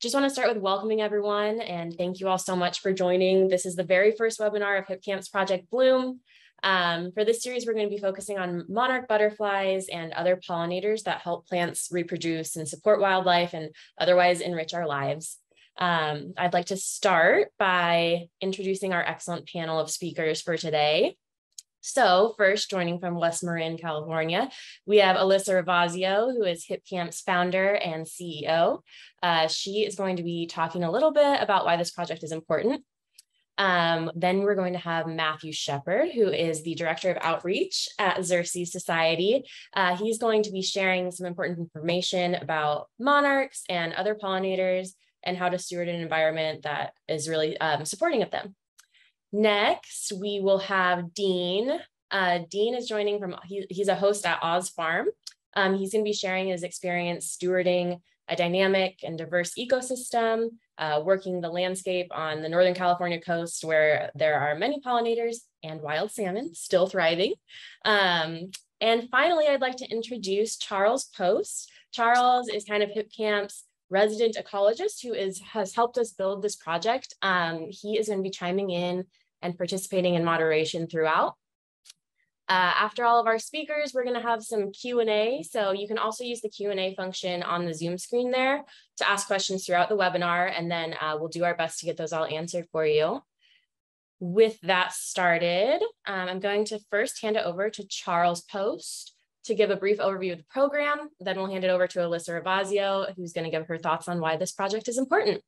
just want to start with welcoming everyone and thank you all so much for joining. This is the very first webinar of HipCamp's Project Bloom. Um, for this series, we're going to be focusing on monarch butterflies and other pollinators that help plants reproduce and support wildlife and otherwise enrich our lives. Um, I'd like to start by introducing our excellent panel of speakers for today. So first, joining from West Marin, California, we have Alyssa Ravasio, who is HipCamp's founder and CEO. Uh, she is going to be talking a little bit about why this project is important. Um, then we're going to have Matthew Shepherd, who is the Director of Outreach at Xerces Society. Uh, he's going to be sharing some important information about monarchs and other pollinators and how to steward an environment that is really um, supporting of them. Next, we will have Dean. Uh, Dean is joining from, he, he's a host at Oz Farm. Um, he's going to be sharing his experience stewarding a dynamic and diverse ecosystem, uh, working the landscape on the Northern California coast where there are many pollinators and wild salmon still thriving. Um, and finally, I'd like to introduce Charles Post. Charles is kind of HipCamp's resident ecologist who is has helped us build this project. Um, he is going to be chiming in and participating in moderation throughout. Uh, after all of our speakers, we're going to have some Q&A. So you can also use the Q&A function on the Zoom screen there to ask questions throughout the webinar, and then uh, we'll do our best to get those all answered for you. With that started, um, I'm going to first hand it over to Charles Post to give a brief overview of the program. Then we'll hand it over to Alyssa Ravasio, who's going to give her thoughts on why this project is important.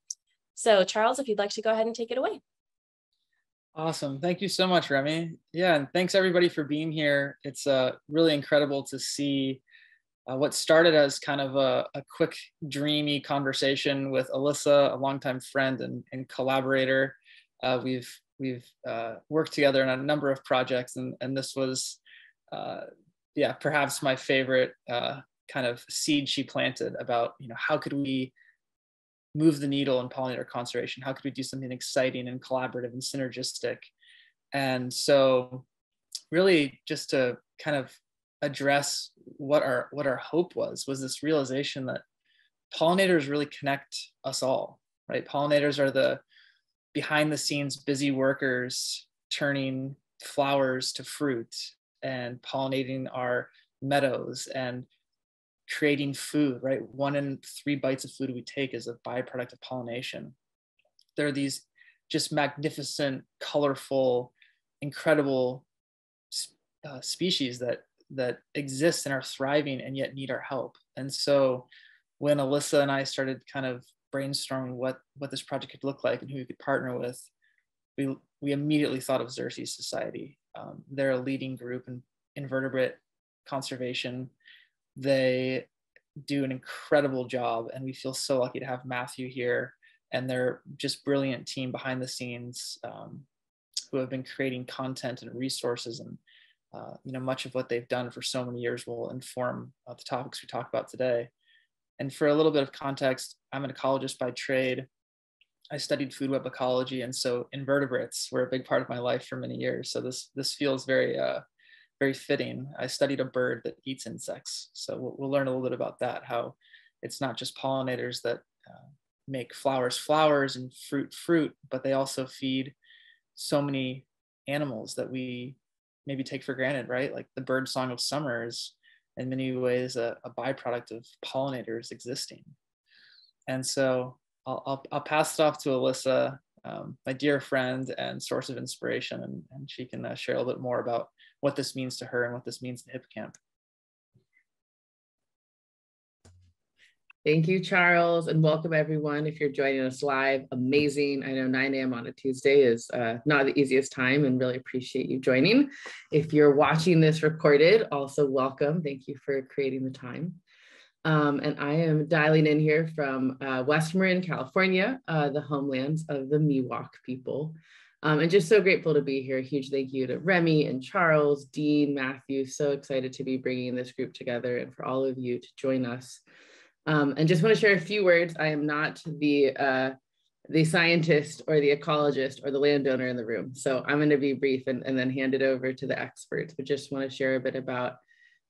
So Charles, if you'd like to go ahead and take it away. Awesome. Thank you so much, Remy. Yeah, and thanks everybody for being here. It's uh, really incredible to see uh, what started as kind of a, a, quick, dreamy conversation with Alyssa, a longtime friend and, and collaborator. Uh, we've we've uh, worked together on a number of projects, and, and this was uh, yeah, perhaps my favorite uh, kind of seed she planted about, you know, how could we move the needle in pollinator conservation? How could we do something exciting and collaborative and synergistic? And so really just to kind of address what our what our hope was was this realization that pollinators really connect us all right pollinators are the behind the scenes busy workers turning flowers to fruit and pollinating our meadows and creating food, right? One in three bites of food we take is a byproduct of pollination. There are these just magnificent, colorful, incredible uh, species that that exist and are thriving and yet need our help. And so when Alyssa and I started kind of brainstorming what what this project could look like and who we could partner with, we we immediately thought of Xerces Society. Um, they're a leading group in invertebrate conservation. They do an incredible job, and we feel so lucky to have Matthew here and their just brilliant team behind the scenes um, who have been creating content and resources and uh, you know much of what they've done for so many years will inform uh, the topics we talk about today and for a little bit of context i'm an ecologist by trade I studied food web ecology, and so invertebrates were a big part of my life for many years. So this this feels very uh, very fitting. I studied a bird that eats insects, so we'll, we'll learn a little bit about that. How it's not just pollinators that uh, make flowers flowers and fruit fruit, but they also feed so many animals that we maybe take for granted, right? Like the bird song of summer is in many ways a, a byproduct of pollinators existing. And so I'll, I'll, I'll pass it off to Alyssa, um, my dear friend and source of inspiration, and, and she can uh, share a little bit more about what this means to her and what this means to HipCamp. Thank you, Charles, and welcome everyone. If you're joining us live, amazing. I know 9 a.m. on a Tuesday is uh, not the easiest time and really appreciate you joining. If you're watching this recorded, also welcome. Thank you for creating the time. Um, and I am dialing in here from uh, West Marin, California, uh, the homelands of the Miwok people. Um, and just so grateful to be here. Huge thank you to Remy and Charles, Dean, Matthew. So excited to be bringing this group together and for all of you to join us. Um, and just want to share a few words. I am not the uh, the scientist or the ecologist or the landowner in the room. So I'm going to be brief and, and then hand it over to the experts, but just want to share a bit about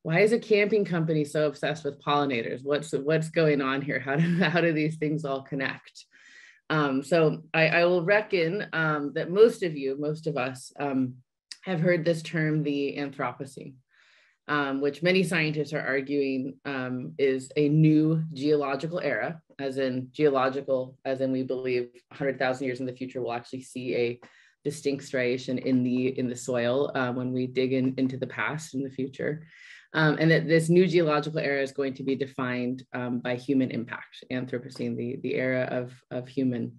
why is a camping company so obsessed with pollinators? What's what's going on here? How do how do these things all connect? Um, so I, I, will reckon um, that most of you, most of us, um, have heard this term, the Anthropocene, um, which many scientists are arguing um, is a new geological era, as in geological, as in we believe 100,000 years in the future, we'll actually see a distinct striation in the in the soil uh, when we dig in, into the past in the future. Um, and that this new geological era is going to be defined um, by human impact, Anthropocene, the, the era of, of human.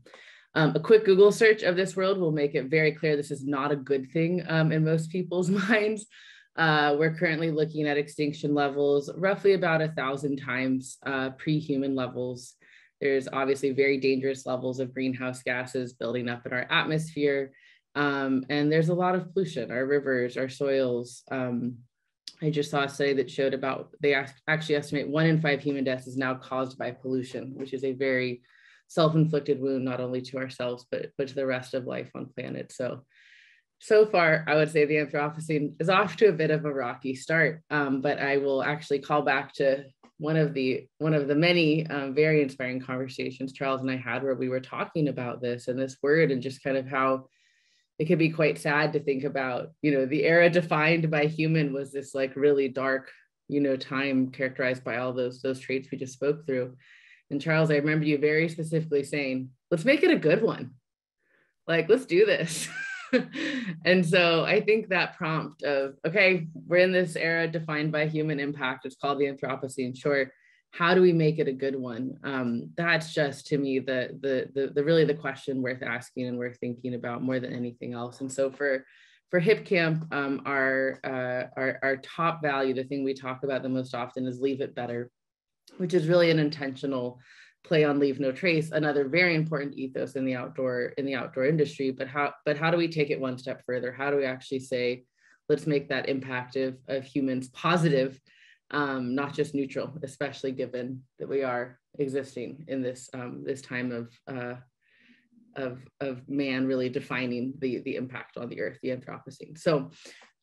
Um, a quick Google search of this world will make it very clear this is not a good thing um, in most people's minds. Uh, we're currently looking at extinction levels roughly about a thousand times uh, pre-human levels. There's obviously very dangerous levels of greenhouse gases building up in our atmosphere. Um, and there's a lot of pollution, our rivers, our soils, um, I just saw a study that showed about they actually estimate one in five human deaths is now caused by pollution, which is a very self-inflicted wound not only to ourselves but but to the rest of life on planet. So so far, I would say the Anthropocene is off to a bit of a rocky start, um, but I will actually call back to one of the one of the many um, very inspiring conversations Charles and I had where we were talking about this and this word and just kind of how it can be quite sad to think about you know the era defined by human was this like really dark you know time characterized by all those those traits we just spoke through. And charles i remember you very specifically saying let's make it a good one. Like let's do this. And so i think that prompt of okay we're in this era defined by human impact. It's called the anthropocene. Sure how do we make it a good one? Um, that's just to me the, the, the the really the question worth asking and worth thinking about more than anything else. And so for for hipcamp um, our, uh, our our top value the thing we talk about the most often is leave it better which is really an intentional play on leave no trace another very important ethos in the outdoor in the outdoor industry. But how but how do we take it one step further? How do we actually say let's make that impact of, of humans positive um, not just neutral, especially given that we are existing in this um, this time of uh, of of man really defining the the impact on the earth, the Anthropocene. So,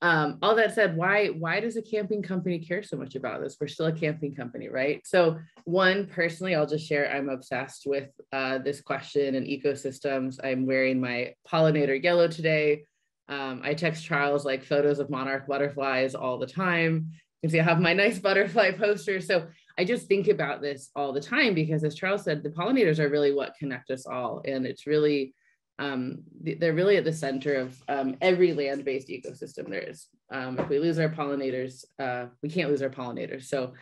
um, all that said, why why does a camping company care so much about this? We're still a camping company, right? So, one personally, I'll just share. I'm obsessed with uh, this question and ecosystems. I'm wearing my pollinator yellow today. Um, I text Charles like photos of monarch butterflies all the time can see I have my nice butterfly poster. So I just think about this all the time because as Charles said, the pollinators are really what connect us all. And it's really, um, they're really at the center of um, every land-based ecosystem there is. Um, if we lose our pollinators, uh, we can't lose our pollinators. So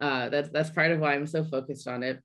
uh, that's, that's part of why I'm so focused on it.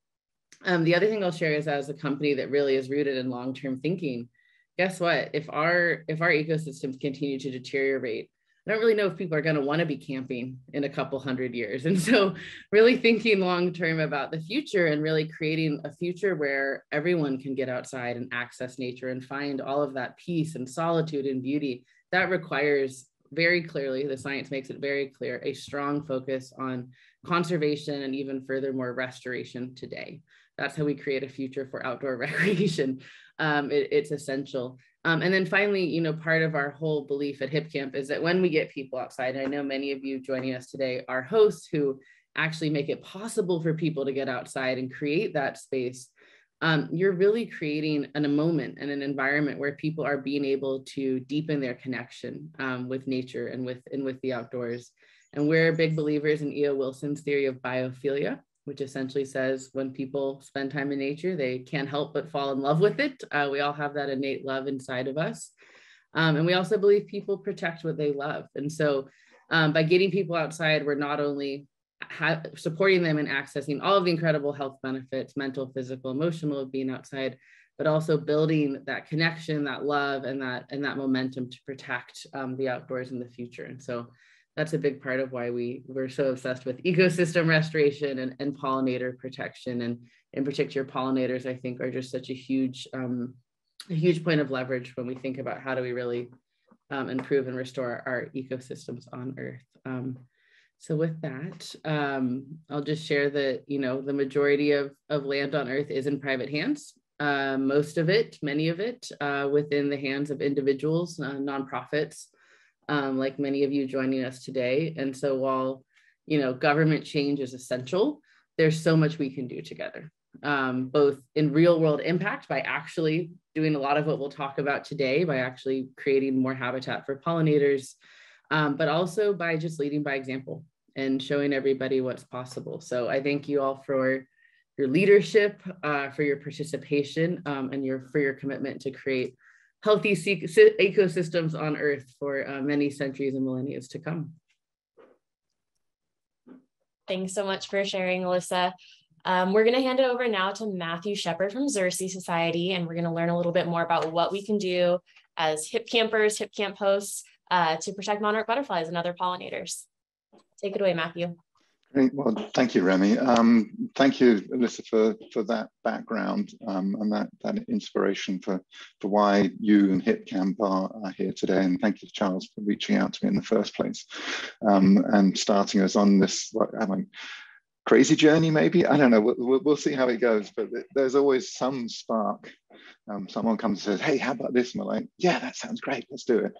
Um, the other thing I'll share is as a company that really is rooted in long-term thinking, guess what? If our, if our ecosystems continue to deteriorate, I don't really know if people are going to want to be camping in a couple hundred years. And so, really thinking long term about the future and really creating a future where everyone can get outside and access nature and find all of that peace and solitude and beauty, that requires very clearly, the science makes it very clear, a strong focus on conservation and even furthermore restoration today. That's how we create a future for outdoor recreation. Um, it, it's essential. Um, and then finally, you know, part of our whole belief at Hip Camp is that when we get people outside, I know many of you joining us today are hosts who actually make it possible for people to get outside and create that space. Um, you're really creating an, a moment and an environment where people are being able to deepen their connection um, with nature and with and with the outdoors. And we're big believers in E.O. Wilson's theory of biophilia, which essentially says when people spend time in nature, they can't help but fall in love with it. Uh, we all have that innate love inside of us. Um, and we also believe people protect what they love. And so um, by getting people outside, we're not only supporting them in accessing all of the incredible health benefits, mental, physical, emotional of being outside, but also building that connection, that love, and that and that momentum to protect um, the outdoors in the future. And so that's a big part of why we we're so obsessed with ecosystem restoration and, and pollinator protection. And in particular pollinators i think are just such a huge um, a huge point of leverage when we think about how do we really um, improve and restore our ecosystems on earth. Um, so with that um, i'll just share that you know the majority of, of land on earth is in private hands. Uh, most of it many of it uh, within the hands of individuals uh, nonprofits um, like many of you joining us today. And so while you know, government change is essential, there's so much we can do together, um, both in real world impact by actually doing a lot of what we'll talk about today, by actually creating more habitat for pollinators, um, but also by just leading by example and showing everybody what's possible. So I thank you all for your leadership, uh, for your participation, um, and your for your commitment to create healthy ecosystems on Earth for uh, many centuries and millennia to come. Thanks so much for sharing, Alyssa. Um, we're going to hand it over now to Matthew Shepherd from Xerces Society, and we're going to learn a little bit more about what we can do as hip campers, hip camp hosts uh, to protect monarch butterflies and other pollinators. Take it away, Matthew. Great. Well, thank you, Remy. Um, thank you, Alyssa, for, for that background um, and that, that inspiration for, for why you and HipCamp are, are here today. And thank you, Charles, for reaching out to me in the first place um, and starting us on this I mean, crazy journey, maybe. I don't know. We'll, we'll see how it goes, but there's always some spark. Um, someone comes and says, "Hey, how about this?" And we're like, "Yeah, that sounds great. Let's do it."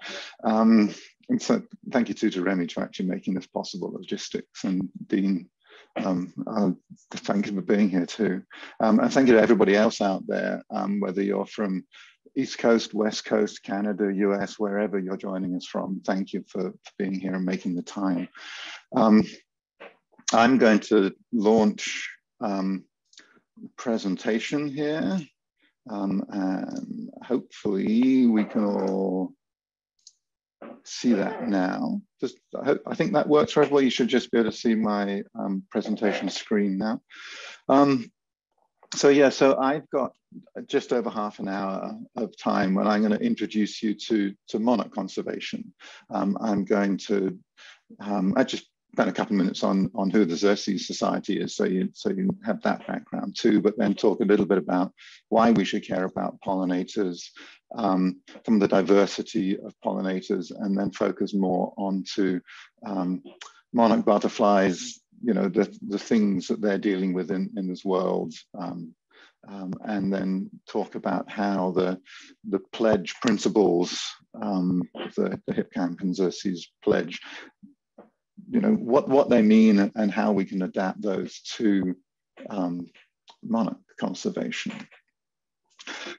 And so, thank you too to Remy for actually making this possible. Logistics and Dean, um, uh, thank you for being here too, um, and thank you to everybody else out there, um, whether you're from East Coast, West Coast, Canada, US, wherever you're joining us from. Thank you for, for being here and making the time. Um, I'm going to launch um, presentation here. Um, and hopefully we can all see that now. Just, I, I, think that works for everybody. You should just be able to see my um, presentation screen now. Um, so yeah, so I've got just over half an hour of time when I'm going to introduce you to, to monarch conservation. Um, I'm going to, um, I just spend a couple of minutes on, on who the Xerces Society is, so you, so you have that background too, but then talk a little bit about why we should care about pollinators, um, some of the diversity of pollinators, and then focus more onto um, monarch butterflies, you know, the, the things that they're dealing with in, in this world, um, um, and then talk about how the the pledge principles, um, the, the HipCamp and Xerces pledge, you know, what, what they mean and how we can adapt those to um, monarch conservation.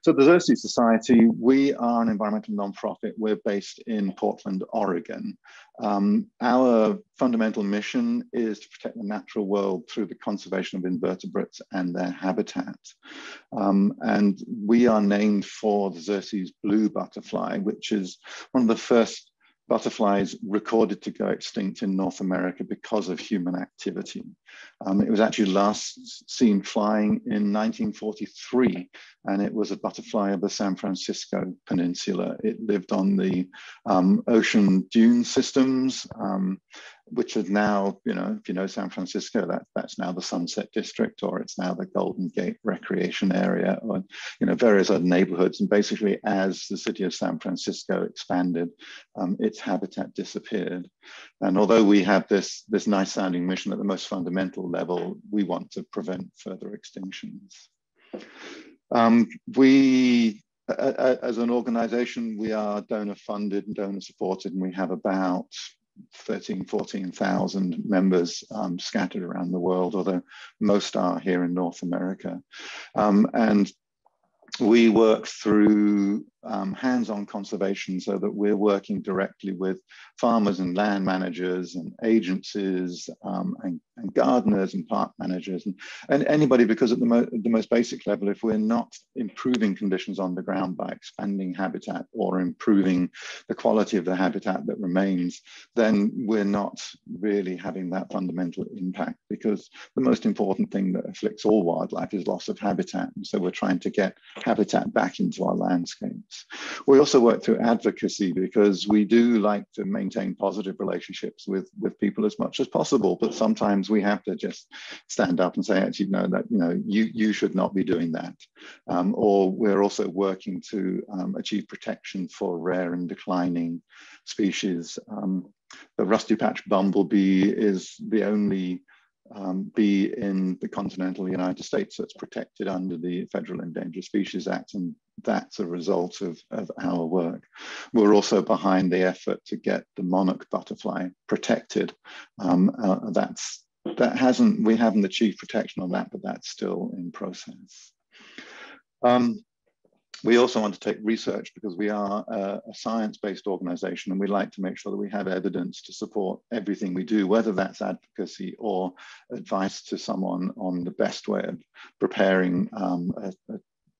So the Xerces Society, we are an environmental nonprofit. We're based in Portland, Oregon. Um, our fundamental mission is to protect the natural world through the conservation of invertebrates and their habitat. Um, and we are named for the Xerces blue butterfly, which is one of the first butterflies recorded to go extinct in North America because of human activity. Um, it was actually last seen flying in 1943, and it was a butterfly of the San Francisco Peninsula. It lived on the um, ocean dune systems, um, which is now, you know, if you know San Francisco, that, that's now the Sunset District, or it's now the Golden Gate Recreation Area, or, you know, various other neighborhoods. And basically, as the city of San Francisco expanded, um, its habitat disappeared. And although we have this, this nice sounding mission at the most fundamental level, we want to prevent further extinctions. Um, we as an organization, we are donor funded and donor supported, and we have about 13, 14,000 members um, scattered around the world, although most are here in North America. Um, and we work through um, hands-on conservation so that we're working directly with farmers and land managers and agencies um, and, and, gardeners and park managers and, and anybody because at the, mo the most basic level if we're not improving conditions on the ground by expanding habitat or improving the quality of the habitat that remains then we're not really having that fundamental impact because the most important thing that afflicts all wildlife is loss of habitat. And so we're trying to get habitat back into our we also work through advocacy because we do like to maintain positive relationships with, with people as much as possible, but sometimes we have to just stand up and say, actually, no, that, you know, you, you should not be doing that. Um, or we're also working to um, achieve protection for rare and declining species. Um, the rusty patch bumblebee is the only um, in the continental United States that's protected under the Federal Endangered Species Act. And that's a result of, of our work. We're also behind the effort to get the monarch butterfly protected. Um, uh, that's that hasn't we haven't achieved protection on that, but that's still in process. Um, we also want to take research because we are a, a science-based organization and we like to make sure that we have evidence to support everything we do, whether that's advocacy or advice to someone on the best way of preparing um, a, a,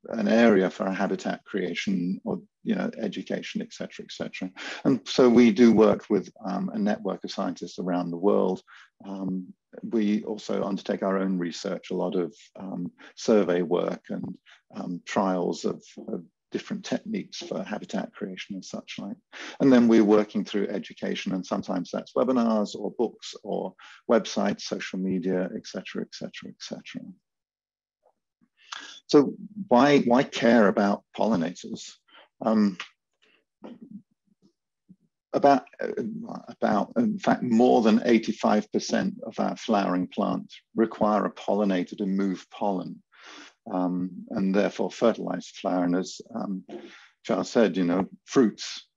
an area for habitat creation or you know education etc etc and so we do work with um, a network of scientists around the world. Um, we also undertake our own research a lot of um, survey work and um, trials of, of, different techniques for habitat creation and such like. And then we're working through education and sometimes that's webinars or books or websites social media etc etc etc so why, why care about pollinators? Um, about, about, in fact, more than 85% of our flowering plants require a pollinator to move pollen um, and therefore fertilize flower. And as um, Charles said, you know, fruits,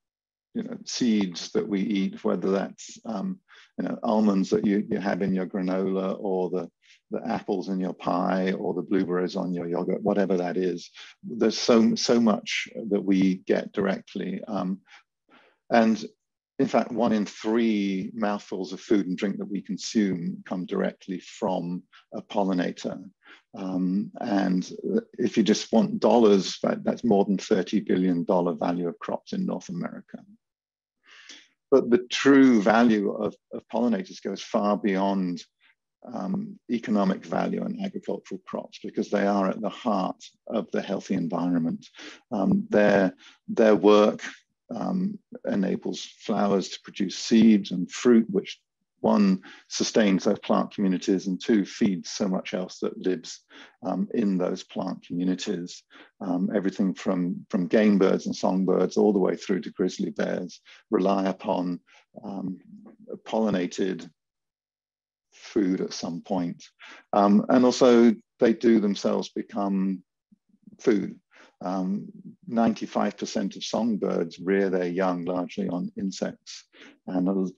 you know, seeds that we eat, whether that's, um, you know, almonds that you, you have in your granola or the the apples in your pie or the blueberries on your yogurt, whatever that is. There's so, so much that we get directly. Um, and in fact, one in three mouthfuls of food and drink that we consume come directly from a pollinator. Um, and if you just want dollars, that, that's more than $30 billion value of crops in North America. But the true value of, of pollinators goes far beyond um, economic value in agricultural crops because they are at the heart of the healthy environment. Um, their, their work um, enables flowers to produce seeds and fruit, which one sustains those plant communities and two feeds so much else that lives um, in those plant communities. Um, everything from, from game birds and songbirds all the way through to grizzly bears rely upon um, pollinated food at some point. Um, and also they do themselves become food. 95% um, of songbirds rear their young largely on insects. And a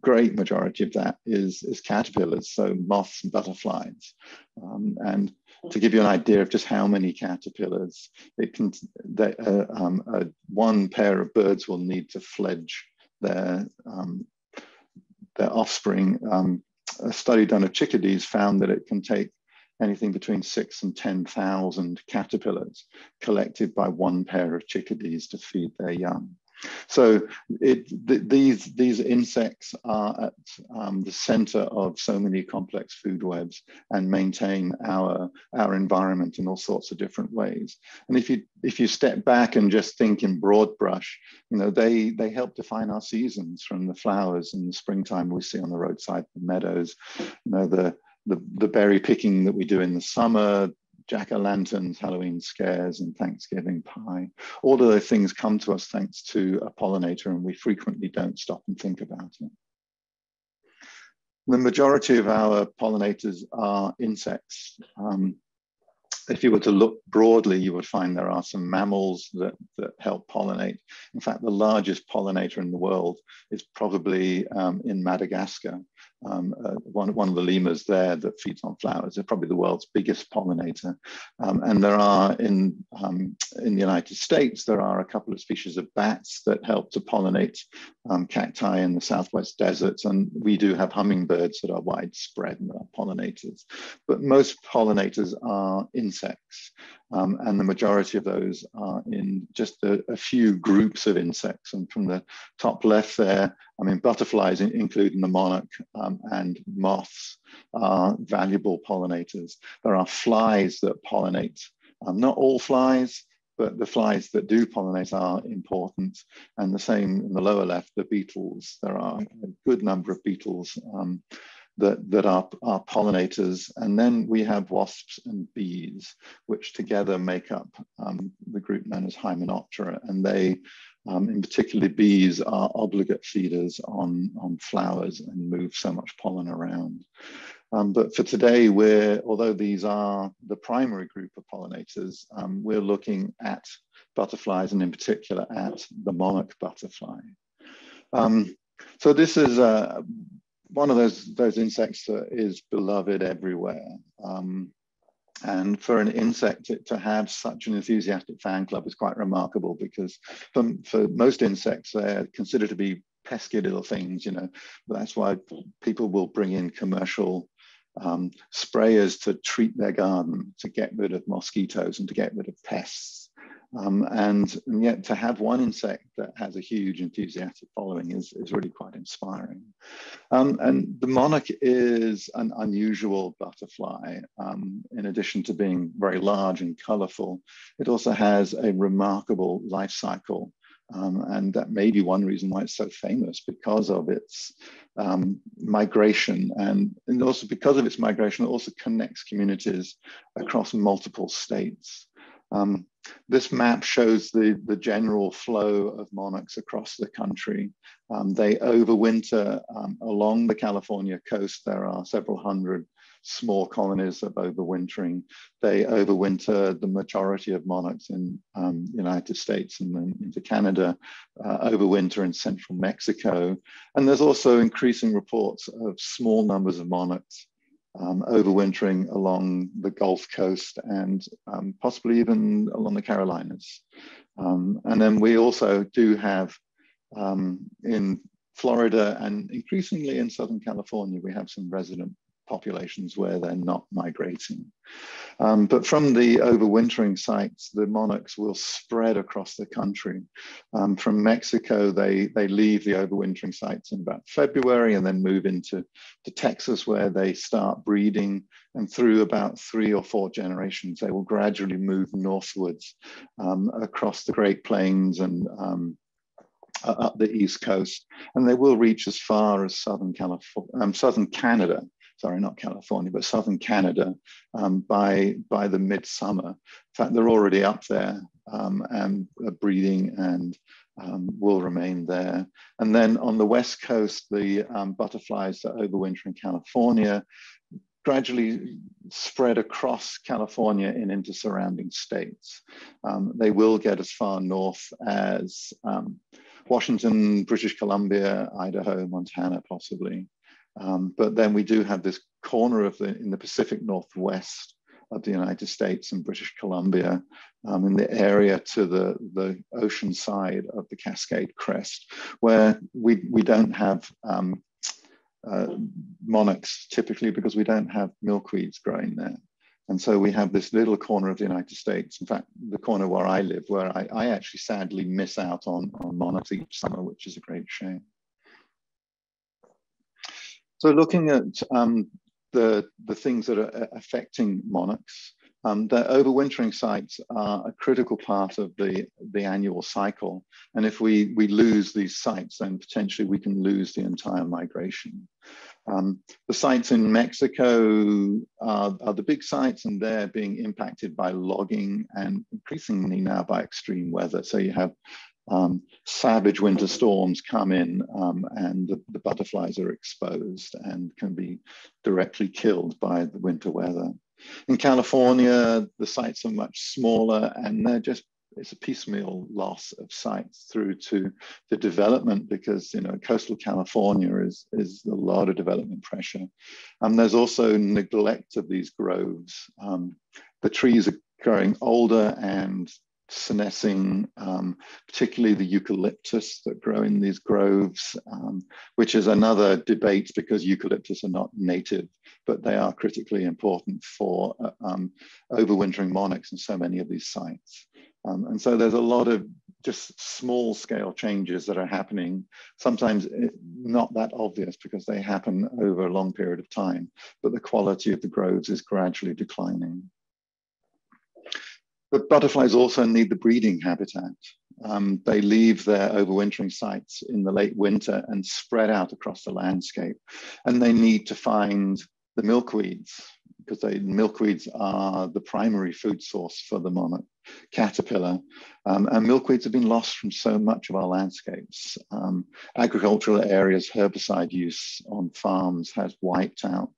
great majority of that is, is caterpillars, so moths and butterflies. Um, and to give you an idea of just how many caterpillars, it can, they, uh, um, uh, one pair of birds will need to fledge their, um, their offspring um, a study done of chickadees found that it can take anything between six and 10,000 caterpillars collected by one pair of chickadees to feed their young. So it, th these, these insects are at um, the center of so many complex food webs and maintain our, our environment in all sorts of different ways. And if you, if you step back and just think in broad brush, you know, they, they help define our seasons from the flowers in the springtime we see on the roadside, the meadows, you know, the, the, the berry picking that we do in the summer, jack-o'-lanterns, Halloween scares, and Thanksgiving pie. All of those things come to us thanks to a pollinator, and we frequently don't stop and think about it. The majority of our pollinators are insects. Um, if you were to look broadly, you would find there are some mammals that, that help pollinate. In fact, the largest pollinator in the world is probably um, in Madagascar. Um, uh, one, one of the lemurs there that feeds on flowers. They're probably the world's biggest pollinator. Um, and there are in, um, in the United States, there are a couple of species of bats that help to pollinate um, cacti in the Southwest deserts. And we do have hummingbirds that are widespread and are pollinators. But most pollinators are insects. Um, and the majority of those are in just a, a, few groups of insects. And from the top left there, I mean, butterflies, including the monarch um, and moths, are valuable pollinators. There are flies that pollinate, um, not all flies, but the flies that do pollinate are important. And the same in the lower left, the beetles. There are a good number of beetles um, that, that are, are pollinators. And then we have wasps and bees, which together make up um, the group known as Hymenoptera. And they, um, in particular bees, are obligate feeders on, on flowers and move so much pollen around. Um, but for today, we're, although these are the primary group of pollinators, um, we're looking at butterflies and in particular at the monarch butterfly. Um, so this is uh, one of those, those insects that is beloved everywhere. Um, and for an insect to, to, have such an enthusiastic fan club is quite remarkable because for, for most insects, they're considered to be pesky little things, you know. That's why people will bring in commercial um, sprayers to treat their garden to get rid of mosquitoes and to get rid of pests. Um, and, and, yet to have one insect that has a huge enthusiastic following is, is really quite inspiring. Um, and the monarch is an unusual butterfly. Um, in addition to being very large and colorful, it also has a remarkable life cycle. Um, and that may be one reason why it's so famous because of its um, migration and, and also because of its migration, it also connects communities across multiple states. Um, this map shows the, the general flow of monarchs across the country. Um, they overwinter um, along the California coast. There are several hundred small colonies of overwintering. They overwinter the majority of monarchs in um, United States and then into Canada, uh, overwinter in central Mexico. And there's also increasing reports of small numbers of monarchs um, overwintering along the Gulf Coast and um, possibly even along the Carolinas. Um, and then we also do have um, in Florida and increasingly in Southern California, we have some resident populations where they're not migrating. Um, but from the overwintering sites, the monarchs will spread across the country. Um, from Mexico, they, they leave the overwintering sites in about February and then move into to Texas where they start breeding and through about three or four generations, they will gradually move northwards um, across the Great Plains and um, up the east coast, and they will reach as far as southern California, um, southern Canada, sorry, not California, but southern Canada um, by, by the midsummer. In fact, they're already up there um, and breeding and um, will remain there. And then on the west coast, the um, butterflies that overwinter in California gradually spread across California and into surrounding states. Um, they will get as far north as um, Washington, British Columbia, Idaho, Montana, possibly. Um, but then we do have this corner of the in the Pacific Northwest of the United States and British Columbia, um, in the area to the, the ocean side of the Cascade Crest, where we, we don't have um, uh, monarchs typically because we don't have milkweeds growing there. And so we have this little corner of the United States, in fact, the corner where I live, where I, I actually sadly miss out on, on monarchs each summer, which is a great shame. So looking at um, the, the things that are affecting monarchs, um, the overwintering sites are a critical part of the, the annual cycle. And if we, we lose these sites, then potentially we can lose the entire migration. Um, the sites in Mexico are, are, the big sites and they're being impacted by logging and increasingly now by extreme weather. So you have um, savage winter storms come in um, and the, the, butterflies are exposed and can be directly killed by the winter weather. In California, the sites are much smaller and they're just it's a piecemeal loss of sites through to the development because you know coastal California is is a lot of development pressure. And there's also neglect of these groves. Um, the trees are growing older and senescing, um, particularly the eucalyptus that grow in these groves, um, which is another debate because eucalyptus are not native, but they are critically important for uh, um, overwintering monarchs in so many of these sites. Um, and so there's a lot of just small scale changes that are happening, sometimes eh, not that obvious because they happen over a long period of time, but the quality of the groves is gradually declining. But butterflies also need the breeding habitat. Um, they leave their overwintering sites in the late winter and spread out across the landscape. And they need to find the milkweeds because they, milkweeds are the primary food source for the monarch caterpillar. Um, and milkweeds have been lost from so much of our landscapes. Um, agricultural areas, herbicide use on farms has wiped out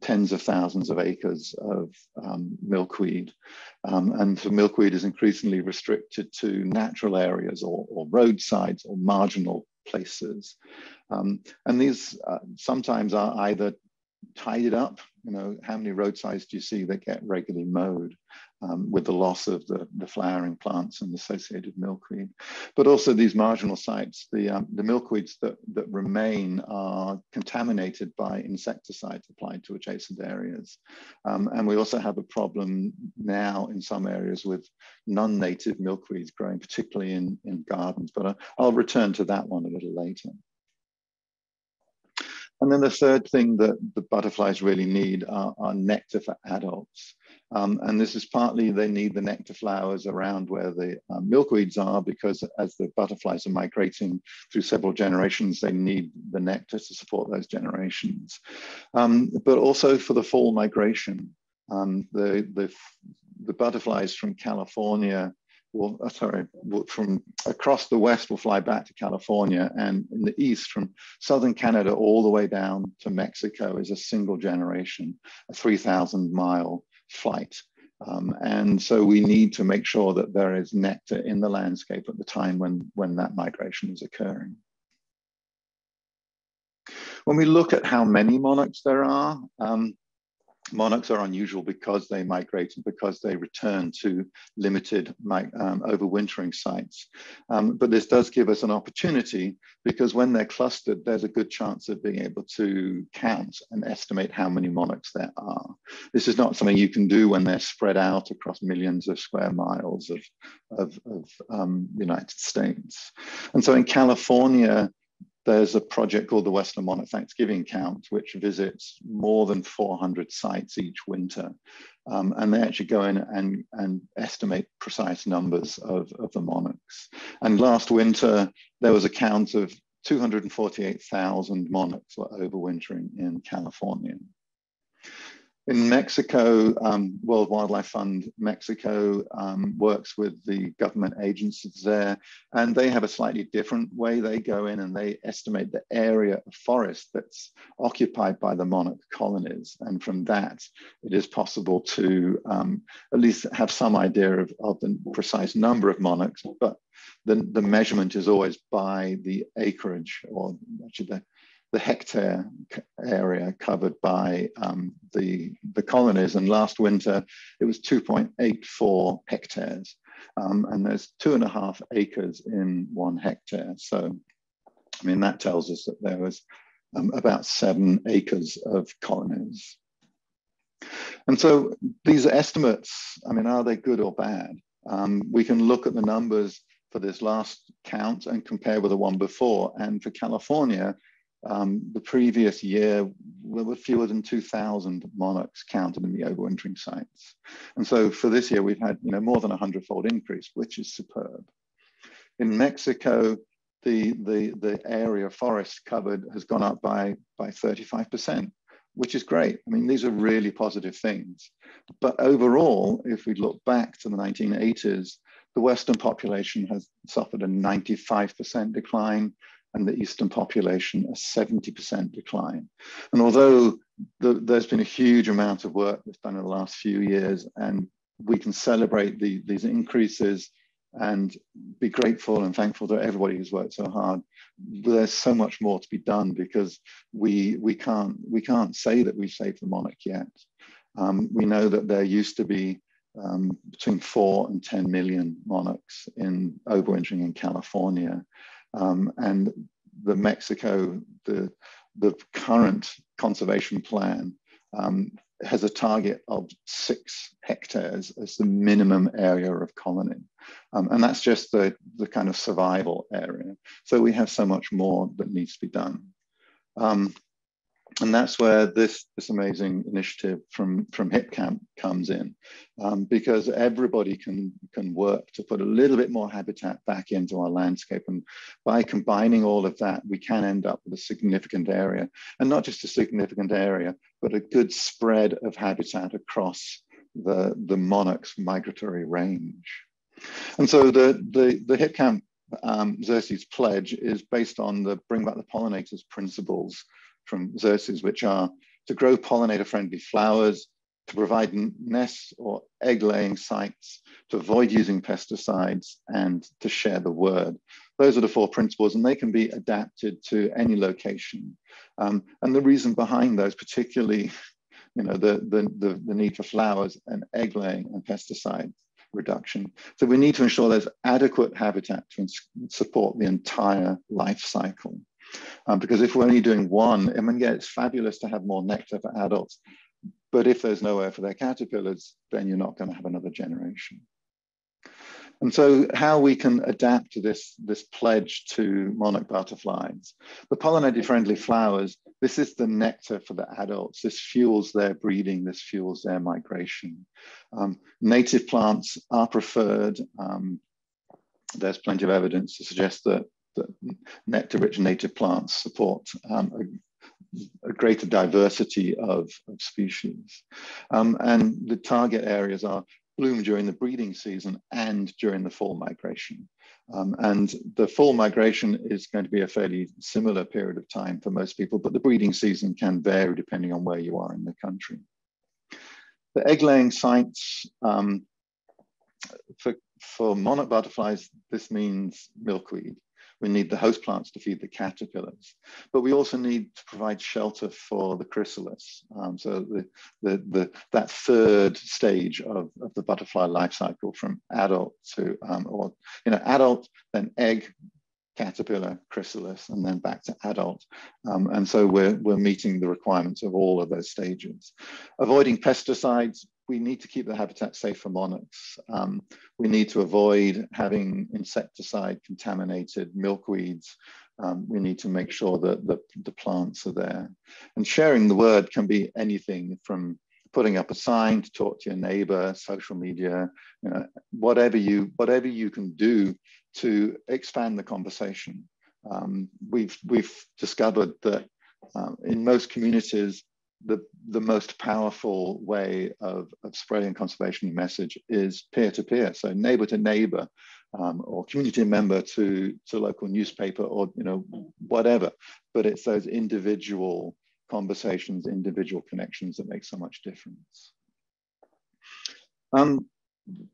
tens of thousands of acres of um, milkweed. Um, and the milkweed is increasingly restricted to natural areas or, or roadsides or marginal places. Um, and these uh, sometimes are either tidied up, you know, how many roadsides do you see that get regularly mowed? Um, with the loss of the, the flowering plants and associated milkweed. But also these marginal sites, the, um, the milkweeds that, that remain are contaminated by insecticides applied to adjacent areas. Um, and we also have a problem now in some areas with non-native milkweeds growing, particularly in, in gardens, but I, I'll return to that one a little later. And then the third thing that the butterflies really need are, are nectar for adults. Um, and this is partly they need the nectar flowers around where the uh, milkweeds are because as the butterflies are migrating through several generations, they need the nectar to support those generations. Um, but also for the fall migration, um, the, the, the butterflies from California will, uh, sorry, from across the west will fly back to California and in the east from southern Canada all the way down to Mexico is a single generation, a 3,000 mile flight. Um, and so we need to make sure that there is nectar in the landscape at the time when, when that migration is occurring. When we look at how many monarchs there are, um, monarchs are unusual because they migrate and because they return to limited um, overwintering sites. Um, but this does give us an opportunity because when they're clustered, there's a good chance of being able to count and estimate how many monarchs there are. This is not something you can do when they're spread out across millions of square miles of, of, of um, United States. And so in California, there's a project called the Western Monarch Thanksgiving Count, which visits more than 400 sites each winter. Um, and they actually go in and, and estimate precise numbers of, of the monarchs. And last winter, there was a count of 248,000 monarchs were overwintering in California. In Mexico, um, World Wildlife Fund Mexico um, works with the government agencies there, and they have a slightly different way they go in and they estimate the area of forest that's occupied by the monarch colonies. And from that, it is possible to um, at least have some idea of, of the precise number of monarchs, but the, the measurement is always by the acreage or actually the the hectare area covered by um, the, the colonies. And last winter, it was 2.84 hectares. Um, and there's two and a half acres in one hectare. So, I mean, that tells us that there was um, about seven acres of colonies. And so these estimates, I mean, are they good or bad? Um, we can look at the numbers for this last count and compare with the one before. And for California, um, the previous year, there were fewer than 2,000 monarchs counted in the overwintering sites. And so for this year, we've had you know, more than a hundredfold increase, which is superb. In Mexico, the, the, the area forest covered has gone up by, by 35%, which is great. I mean, these are really positive things. But overall, if we look back to the 1980s, the Western population has suffered a 95% decline and the eastern population a 70% decline. And although the, there's been a huge amount of work that's done in the last few years, and we can celebrate the, these increases and be grateful and thankful to everybody who's worked so hard. There's so much more to be done because we, we, can't, we can't say that we've saved the monarch yet. Um, we know that there used to be um, between four and 10 million monarchs in overwintering in California. Um, and the Mexico, the, the current conservation plan um, has a target of six hectares as the minimum area of colony. Um, and that's just the, the kind of survival area. So we have so much more that needs to be done. Um, and that's where this this amazing initiative from from HipCamp comes in, um, because everybody can can work to put a little bit more habitat back into our landscape, and by combining all of that, we can end up with a significant area, and not just a significant area, but a good spread of habitat across the the monarch's migratory range. And so the the the HipCamp um, Xerces pledge is based on the Bring Back the Pollinators principles from Xerces, which are to grow pollinator-friendly flowers, to provide nests or egg laying sites, to avoid using pesticides, and to share the word. Those are the four principles, and they can be adapted to any location. Um, and the reason behind those, particularly, you know, the, the, the, the need for flowers and egg laying and pesticide reduction. So we need to ensure there's adequate habitat to support the entire life cycle. Um, because if we're only doing one, I mean, yeah, it's fabulous to have more nectar for adults, but if there's nowhere for their caterpillars, then you're not going to have another generation. And so how we can adapt to this, this pledge to monarch butterflies. The pollinator-friendly flowers, this is the nectar for the adults. This fuels their breeding, this fuels their migration. Um, native plants are preferred. Um, there's plenty of evidence to suggest that, that nectar-rich native plants support um, a greater diversity of, of species. Um, and the target areas are bloom during the breeding season and during the fall migration. Um, and the fall migration is going to be a fairly similar period of time for most people, but the breeding season can vary depending on where you are in the country. The egg laying sites, um, for, for monarch butterflies, this means milkweed. We need the host plants to feed the caterpillars, but we also need to provide shelter for the chrysalis. Um, so the, the, the, that third stage of, of the butterfly life cycle from adult to, um, or, you know, adult, then egg, caterpillar, chrysalis, and then back to adult. Um, and so we're, we're meeting the requirements of all of those stages. Avoiding pesticides, we need to keep the habitat safe for monarchs. Um, we need to avoid having insecticide contaminated milkweeds. Um, we need to make sure that the, the plants are there. And sharing the word can be anything from putting up a sign to talk to your neighbor, social media, you know, whatever you whatever you can do to expand the conversation. Um, we've we've discovered that um, in most communities, the, the most powerful way of, of spreading conservation message is peer-to-peer, so neighbor to neighbor, um, or community member to, to local newspaper or you know whatever. But it's those individual conversations, individual connections that make so much difference. Um,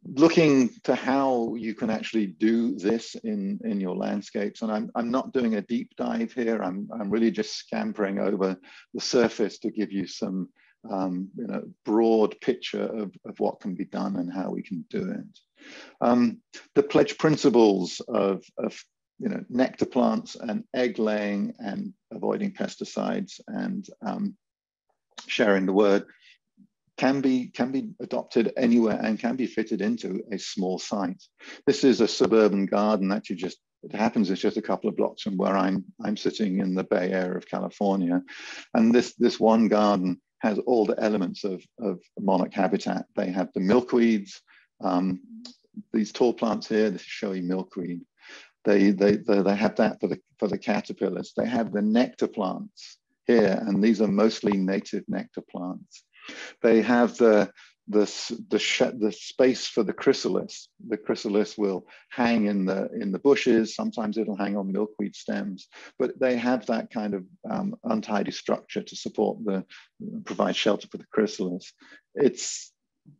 looking to how you can actually do this in, in your landscapes. And I'm, I'm not doing a deep dive here. I'm, I'm really just scampering over the surface to give you some um, you know, broad picture of, of what can be done and how we can do it. Um, the pledge principles of, of you know, nectar plants and egg laying and avoiding pesticides and um, sharing the word can be, can be adopted anywhere and can be fitted into a small site. This is a suburban garden, actually just, it happens it's just a couple of blocks from where I'm, I'm sitting in the Bay Area of California. And this, this one garden has all the elements of, of monarch habitat. They have the milkweeds, um, these tall plants here, this is showy milkweed. They, they, they, they have that for the, for the caterpillars. They have the nectar plants here, and these are mostly native nectar plants. They have the, the, the, the space for the chrysalis. The chrysalis will hang in the, in the bushes. Sometimes it'll hang on milkweed stems, but they have that kind of um, untidy structure to support the, provide shelter for the chrysalis. It's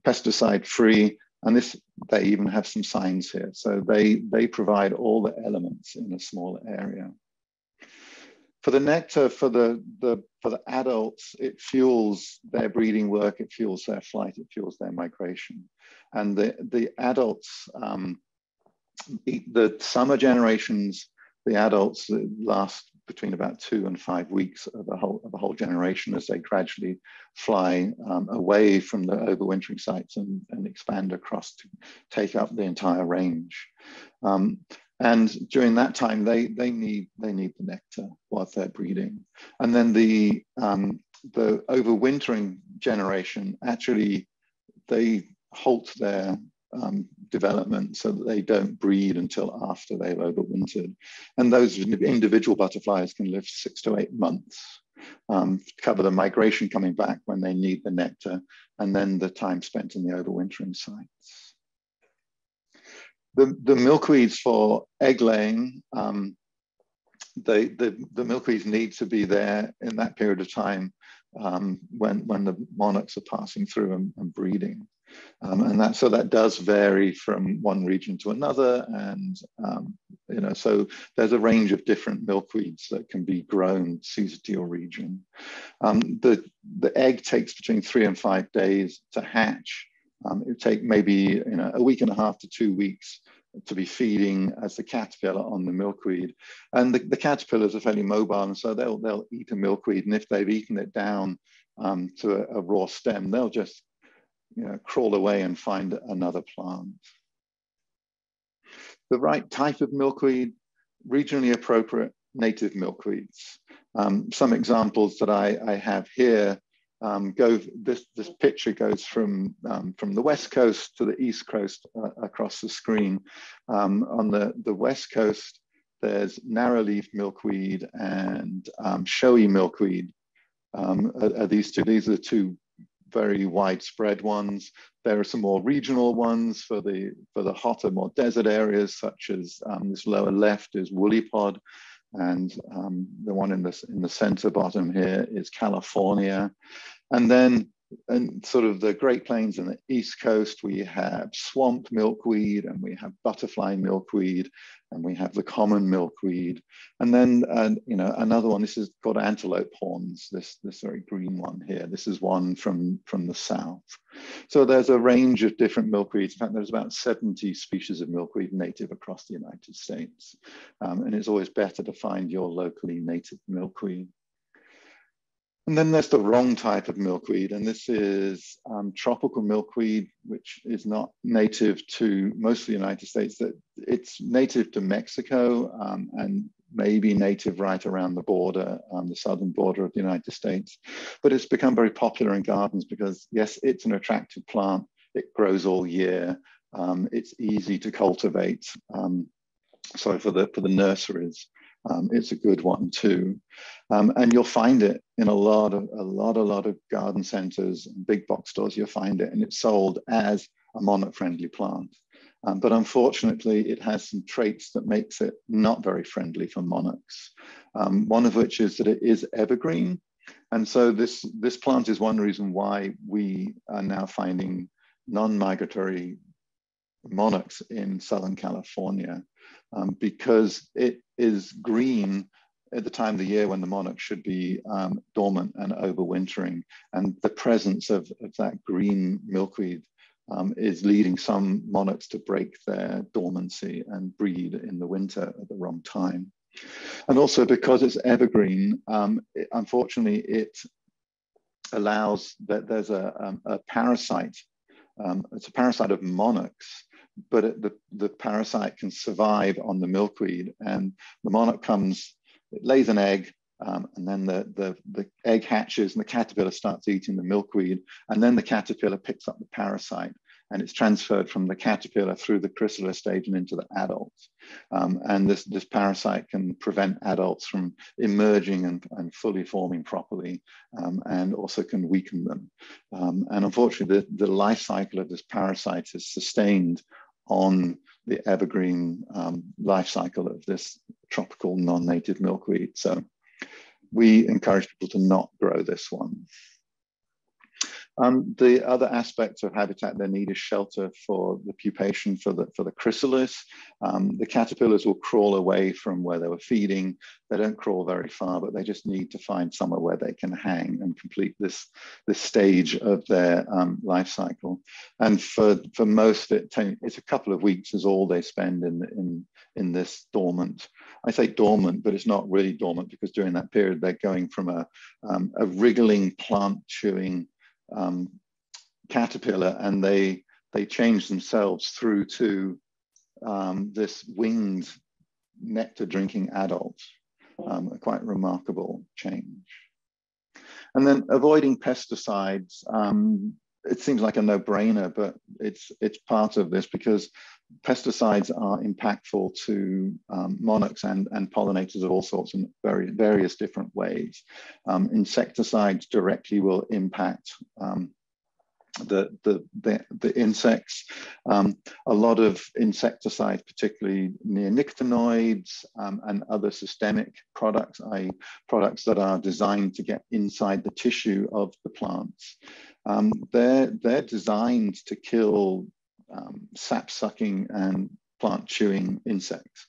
pesticide free. And this, they even have some signs here. So they, they provide all the elements in a small area. For the nectar, for the, the, for the adults, it fuels their breeding work, it fuels their flight, it fuels their migration. And the, the adults, um, the, the summer generations, the adults last between about two and five weeks of a whole, of a whole generation as they gradually fly um, away from the overwintering sites and, and expand across to take up the entire range. Um, and during that time, they, they, need, they need the nectar whilst they're breeding. And then the, um, the overwintering generation, actually, they halt their um, development so that they don't breed until after they've overwintered. And those individual butterflies can live six to eight months, um, cover the migration coming back when they need the nectar, and then the time spent in the overwintering sites the, the milkweeds for egg laying, um, they, the, the milkweeds need to be there in that period of time um, when, when the monarchs are passing through and, and breeding. Um, and that so that does vary from one region to another and um, you know so there's a range of different milkweeds that can be grown suited to your region um, the the egg takes between three and five days to hatch um, it would take maybe you know a week and a half to two weeks to be feeding as the caterpillar on the milkweed. And the, the caterpillars are fairly mobile, and so they'll, they'll eat a milkweed, and if they've eaten it down um, to a, a, raw stem, they'll just you know, crawl away and find another plant. The right type of milkweed, regionally appropriate native milkweeds. Um, some examples that I, I have here um, go this this picture goes from um, from the west coast to the east coast uh, across the screen. Um, on the the west coast, there's narrow-leaf milkweed and um, showy milkweed. Um, are, are, these two? These are two very widespread ones. There are some more regional ones for the for the hotter, more desert areas, such as um, this lower left is woolly pod. And um, the one in the, in the center bottom here is California. And then and sort of the Great Plains and the East Coast, we have swamp milkweed and we have butterfly milkweed and we have the common milkweed. And then, uh, you know, another one, this is called antelope horns, this, this very green one here. This is one from, from the South. So there's a range of different milkweeds. In fact, there's about 70 species of milkweed native across the United States. Um, and it's always better to find your locally native milkweed. And then there's the wrong type of milkweed, and this is um, tropical milkweed, which is not native to most of the United States. That it's native to Mexico um, and maybe native right around the border, um, the southern border of the United States. But it's become very popular in gardens because yes, it's an attractive plant. It grows all year. Um, it's easy to cultivate. Um, so for the for the nurseries um, it's a good one too. Um, and you'll find it in a lot of a lot, a lot of garden centers and big box stores. You'll find it, and it's sold as a monarch-friendly plant. Um, but unfortunately, it has some traits that makes it not very friendly for monarchs. Um, one of which is that it is evergreen, and so this this plant is one reason why we are now finding non-migratory monarchs in Southern California um, because it is green at the time of the year when the monarch should be um, dormant and overwintering. And the presence of, of that green milkweed um, is leading some monarchs to break their dormancy and breed in the winter at the wrong time. And also because it's evergreen, um, it, unfortunately, it allows that there's a, um, a parasite. Um, it's a parasite of monarchs but it, the, the parasite can survive on the milkweed and the monarch comes, it lays an egg um, and then the, the, the egg hatches and the caterpillar starts eating the milkweed and then the caterpillar picks up the parasite and it's transferred from the caterpillar through the chrysalis stage and into the adults. Um, and this, this parasite can prevent adults from emerging and, and fully forming properly um, and also can weaken them. Um, and unfortunately, the, the life cycle of this parasite is sustained on the evergreen um, life cycle of this tropical non-native milkweed. So we encourage people to not grow this one. Um, the other aspects of habitat they need is shelter for the pupation for the, for the chrysalis. Um, the caterpillars will crawl away from where they were feeding. They don't crawl very far, but they just need to find somewhere where they can hang and complete this, this stage of their um, life cycle. And for, for most, it it's a couple of weeks is all they spend in, in, in this dormant. I say dormant, but it's not really dormant because during that period, they're going from a, um, a wriggling plant chewing um, caterpillar and they they change themselves through to um, this winged nectar drinking adult. Um, a quite remarkable change. And then avoiding pesticides. Um, it seems like a no-brainer, but it's it's part of this because pesticides are impactful to um, monarchs and, and pollinators of all sorts in very various different ways. Um, insecticides directly will impact um, the, the, the, the, insects. Um, a lot of insecticides, particularly neonicotinoids um, and other systemic products, i.e. products that are designed to get inside the tissue of the plants. Um, they're, they're designed to kill um, sap-sucking and plant-chewing insects.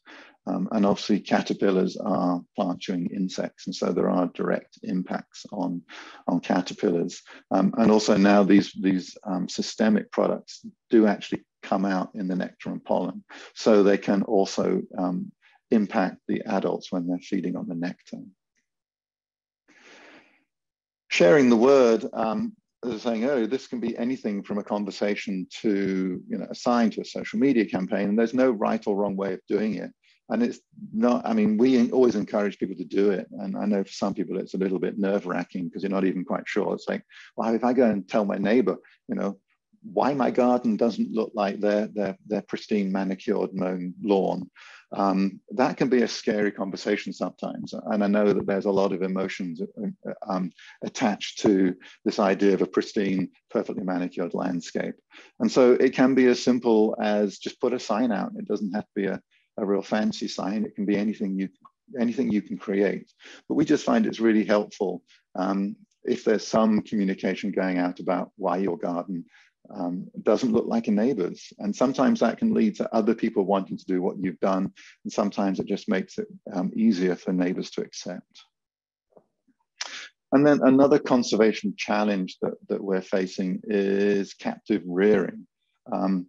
Um, and obviously caterpillars are plant chewing insects. And so there are direct impacts on, on caterpillars. Um, and also now these, these um, systemic products do actually come out in the nectar and pollen. So they can also um, impact the adults when they're feeding on the nectar. Sharing the word, um, as I was saying earlier, this can be anything from a conversation to you know, a sign to a social media campaign, and there's no right or wrong way of doing it. And it's not i mean we always encourage people to do it. And i know for some people it's a little bit nerve wracking because you're not even quite sure. It's like well if i go and tell my neighbor you know why my garden doesn't look like their their, their pristine manicured mown lawn um, that can be a scary conversation sometimes and i know that there's a lot of emotions uh, um, attached to this idea of a pristine perfectly manicured landscape and so it can be as simple as just put a sign out it doesn't have to be a a real fancy sign. It can be anything you anything you can create. But we just find it's really helpful um, if there's some communication going out about why your garden um, doesn't look like a neighbor's. And sometimes that can lead to other people wanting to do what you've done. And sometimes it just makes it um, easier for neighbors to accept. And then another conservation challenge that, that we're facing is captive rearing. Um,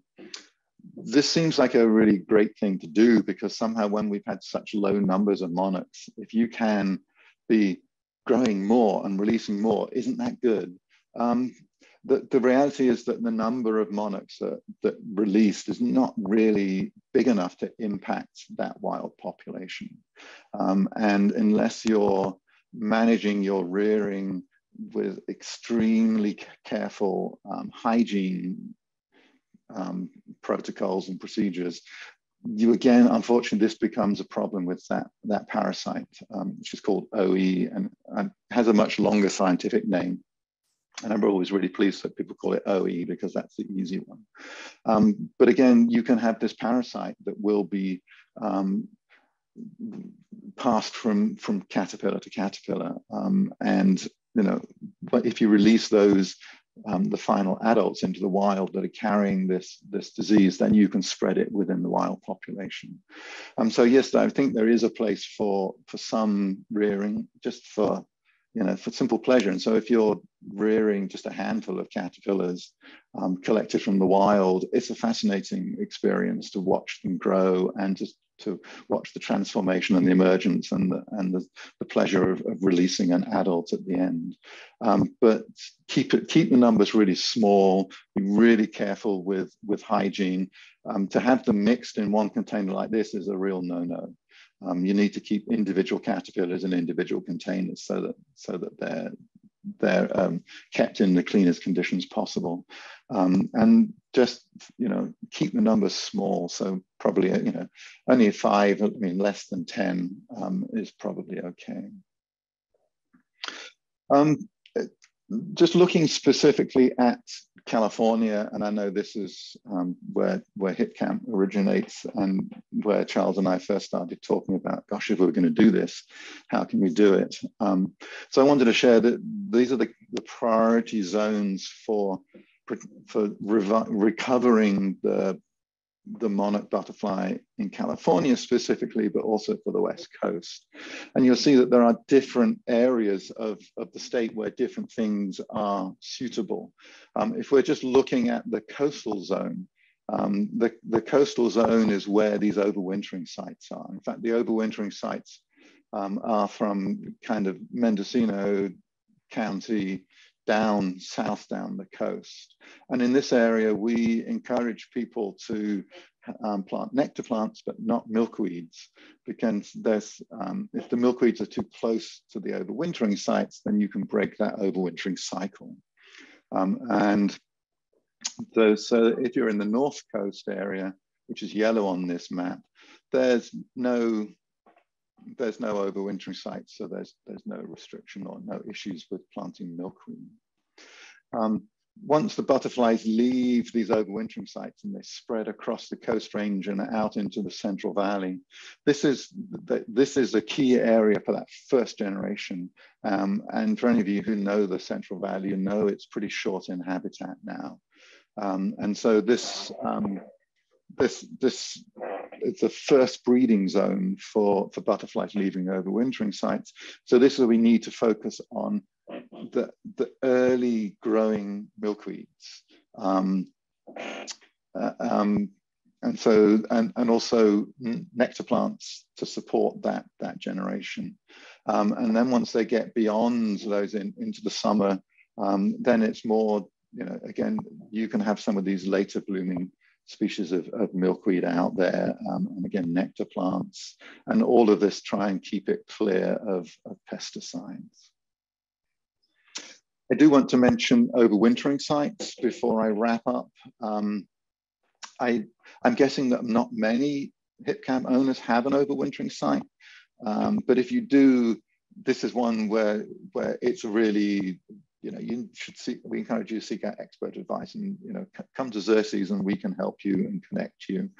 this seems like a really great thing to do because somehow when we've had such low numbers of monarchs, if you can be growing more and releasing more, isn't that good? Um, the, the reality is that the number of monarchs that, that released is not really big enough to impact that wild population. Um, and unless you're managing your rearing with extremely careful um, hygiene um, protocols and procedures, you again, unfortunately, this becomes a problem with that, that parasite, um, which is called OE and, and, has a much longer scientific name. And I'm always really pleased that people call it OE because that's the easy one. Um, but again, you can have this parasite that will be um, passed from, from caterpillar to caterpillar. Um, and you know, but if you release those um, the final adults into the wild that are carrying this, this disease, then you can spread it within the wild population. Um, so yes, I think there is a place for, for some rearing just for, you know, for simple pleasure. And so if you're rearing just a handful of caterpillars um, collected from the wild, it's a fascinating experience to watch them grow and just to watch the transformation and the emergence and the, and the, the pleasure of, of, releasing an adult at the end. Um, but keep it, keep the numbers really small, be really careful with, with hygiene. Um, to have them mixed in one container like this is a real no-no. Um, you need to keep individual caterpillars in individual containers so that so that they're they're um, kept in the cleanest conditions possible. Um, and just, you know, keep the numbers small. So probably, you know, only five, I mean, less than 10 um, is probably okay. Just looking specifically at California, and I know this is um, where where HipCamp originates, and where Charles and I first started talking about, gosh, if we are going to do this, how can we do it? Um, so I wanted to share that these are the, the priority zones for for recovering the the monarch butterfly in California specifically, but also for the West Coast. And you'll see that there are different areas of, of the state where different things are suitable. Um, if we're just looking at the coastal zone, um, the, the coastal zone is where these overwintering sites are. In fact, the overwintering sites um, are from kind of Mendocino County down south down the coast. And in this area, we encourage people to um, plant nectar plants, but not milkweeds, because there's, um, if the milkweeds are too close to the overwintering sites, then you can break that overwintering cycle. Um, and so, so if you're in the north coast area, which is yellow on this map, there's no there's no overwintering sites, so there's there's no restriction or no issues with planting milkweed. Um, once the butterflies leave these overwintering sites and they spread across the coast range and out into the Central Valley, this is the, this is a key area for that first generation. Um, and for any of you who know the Central Valley, you know it's pretty short in habitat now. Um, and so this um, this this it's the first breeding zone for for butterflies leaving overwintering sites. So this is where we need to focus on the, the early growing milkweeds. Um, uh, um, and so, and, and also nectar plants to support that, that generation. Um, and then once they get beyond those in, into the summer, um, then it's more, you know, again, you can have some of these later blooming species of, of milkweed out there, um, and again, nectar plants, and all of this try and keep it clear of, of pesticides. I do want to mention overwintering sites before I wrap up. Um, I, I'm guessing that not many HipCamp owners have an overwintering site, um, but if you do, this is one where, where it's really, you know, you should see, we encourage you to seek out expert advice and, you know, come to Xerces and we can help you and connect you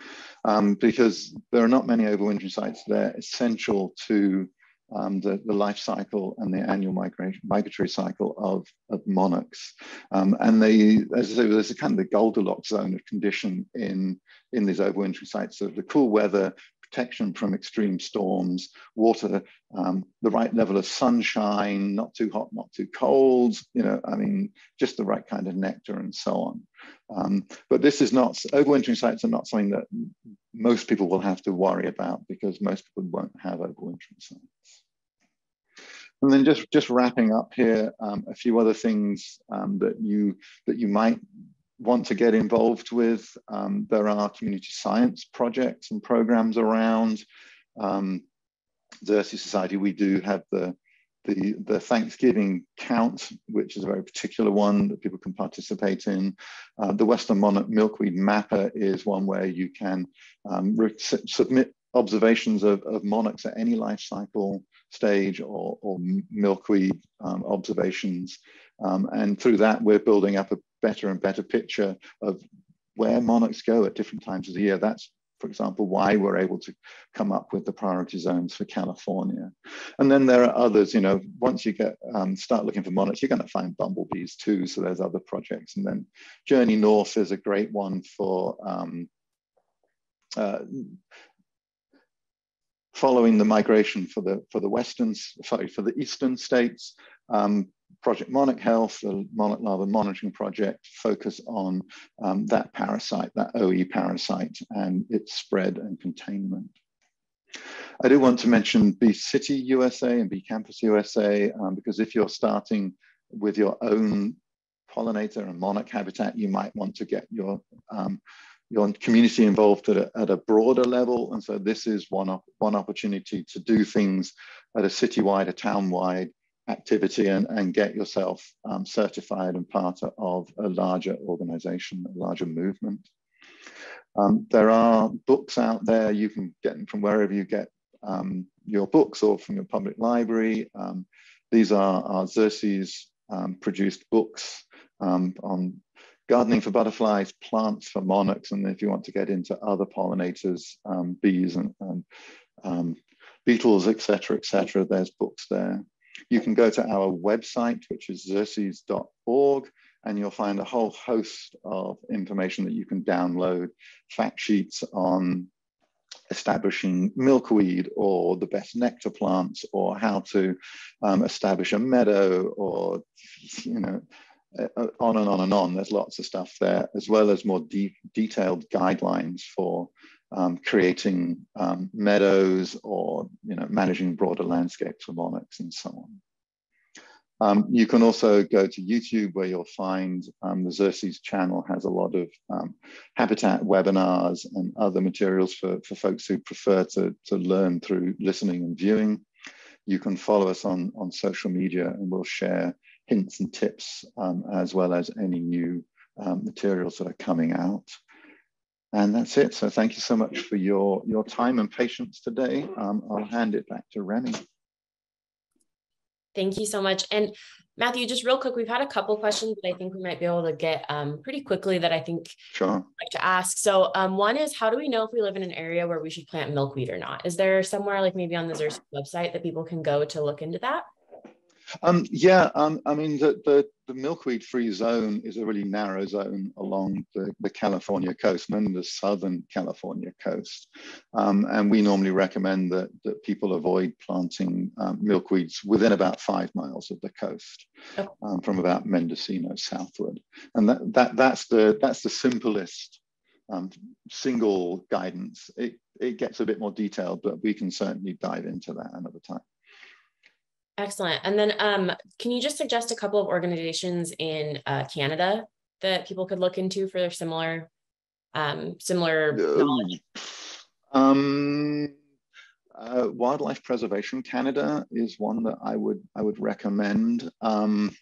um, because there are not many overwintering sites. They're essential to um, the, the life cycle and the annual migration, migratory cycle of, of monarchs. Um, and they, as I say, there's a kind of the Goldilocks zone of condition in, in these overwintering sites. So the cool weather, protection from extreme storms, water, um, the right level of sunshine, not too hot, not too cold, you know, I mean, just the right kind of nectar and so on. Um, but this is not, overwintering sites are not something that most people will have to worry about because most people won't have overwintering sites. And then just, just wrapping up here, um, a few other things um, that, you, that you might want to get involved with. Um, there are community science projects and programs around. Um, Xerces Society, we do have the, the, the Thanksgiving count, which is a very particular one that people can participate in. Uh, the Western Monarch Milkweed Mapper is one where you can um, submit observations of, of monarchs at any life cycle stage or, or milkweed um, observations. Um, and through that, we're building up a better and better picture of where monarchs go at different times of the year. That's, for example, why we're able to come up with the priority zones for California. And then there are others, you know, once you get um, start looking for monarchs, you're going to find bumblebees too. So there's other projects. And then Journey North is a great one for um, uh, following the migration for the for the western sorry for the eastern states um, project monarch health the monarch larva monitoring project focus on um, that parasite that oe parasite and its spread and containment i do want to mention bee city usa and bee campus usa um, because if you're starting with your own pollinator and monarch habitat you might want to get your um, your community involved at a, at a broader level. And so this is one, op one opportunity to do things at a citywide, a townwide activity and, and get yourself um, certified and part of a larger organization, a larger movement. Um, there are books out there, you can get them from wherever you get um, your books or from your public library. Um, these are our Xerces um, produced books um, on gardening for butterflies, plants for monarchs, and if you want to get into other pollinators, bees and, and beetles, etc., etc., there's books there. You can go to our website, which is xerces.org, and you'll find a whole host of information that you can download, fact sheets on establishing milkweed or the best nectar plants or how to um, establish a meadow or, you know, uh, on and on and on. There's lots of stuff there, as well as more de detailed guidelines for um, creating um, meadows or you know managing broader landscapes for monarchs and so on. Um, you can also go to YouTube where you'll find um, the Xerces channel has a lot of um, habitat webinars and other materials for, for folks who prefer to, to learn through listening and viewing. You can follow us on, on social media and we'll share hints and tips, um, as well as any new um, materials that are coming out. And that's it. So thank you so much for your, your time and patience today. Um, I'll hand it back to Remy. Thank you so much. And Matthew, just real quick, we've had a couple questions that I think we might be able to get um, pretty quickly that I think sure. I'd like to ask. So um, one is, how do we know if we live in an area where we should plant milkweed or not? Is there somewhere like maybe on the Xerces website that people can go to look into that? Um, yeah, um, I mean, the, the, the milkweed free zone is a really narrow zone along the, the California coast, mainly the southern California coast. Um, and we normally recommend that, that people avoid planting um, milkweeds within about five miles of the coast um, from about Mendocino southward. And that, that, that's, the, that's the simplest um, single guidance. It, it gets a bit more detailed, but we can certainly dive into that another time. Excellent. And then um, can you just suggest a couple of organizations in uh, Canada that people could look into for their similar um, similar knowledge? Um, uh, Wildlife Preservation Canada is one that I would I would recommend. Um,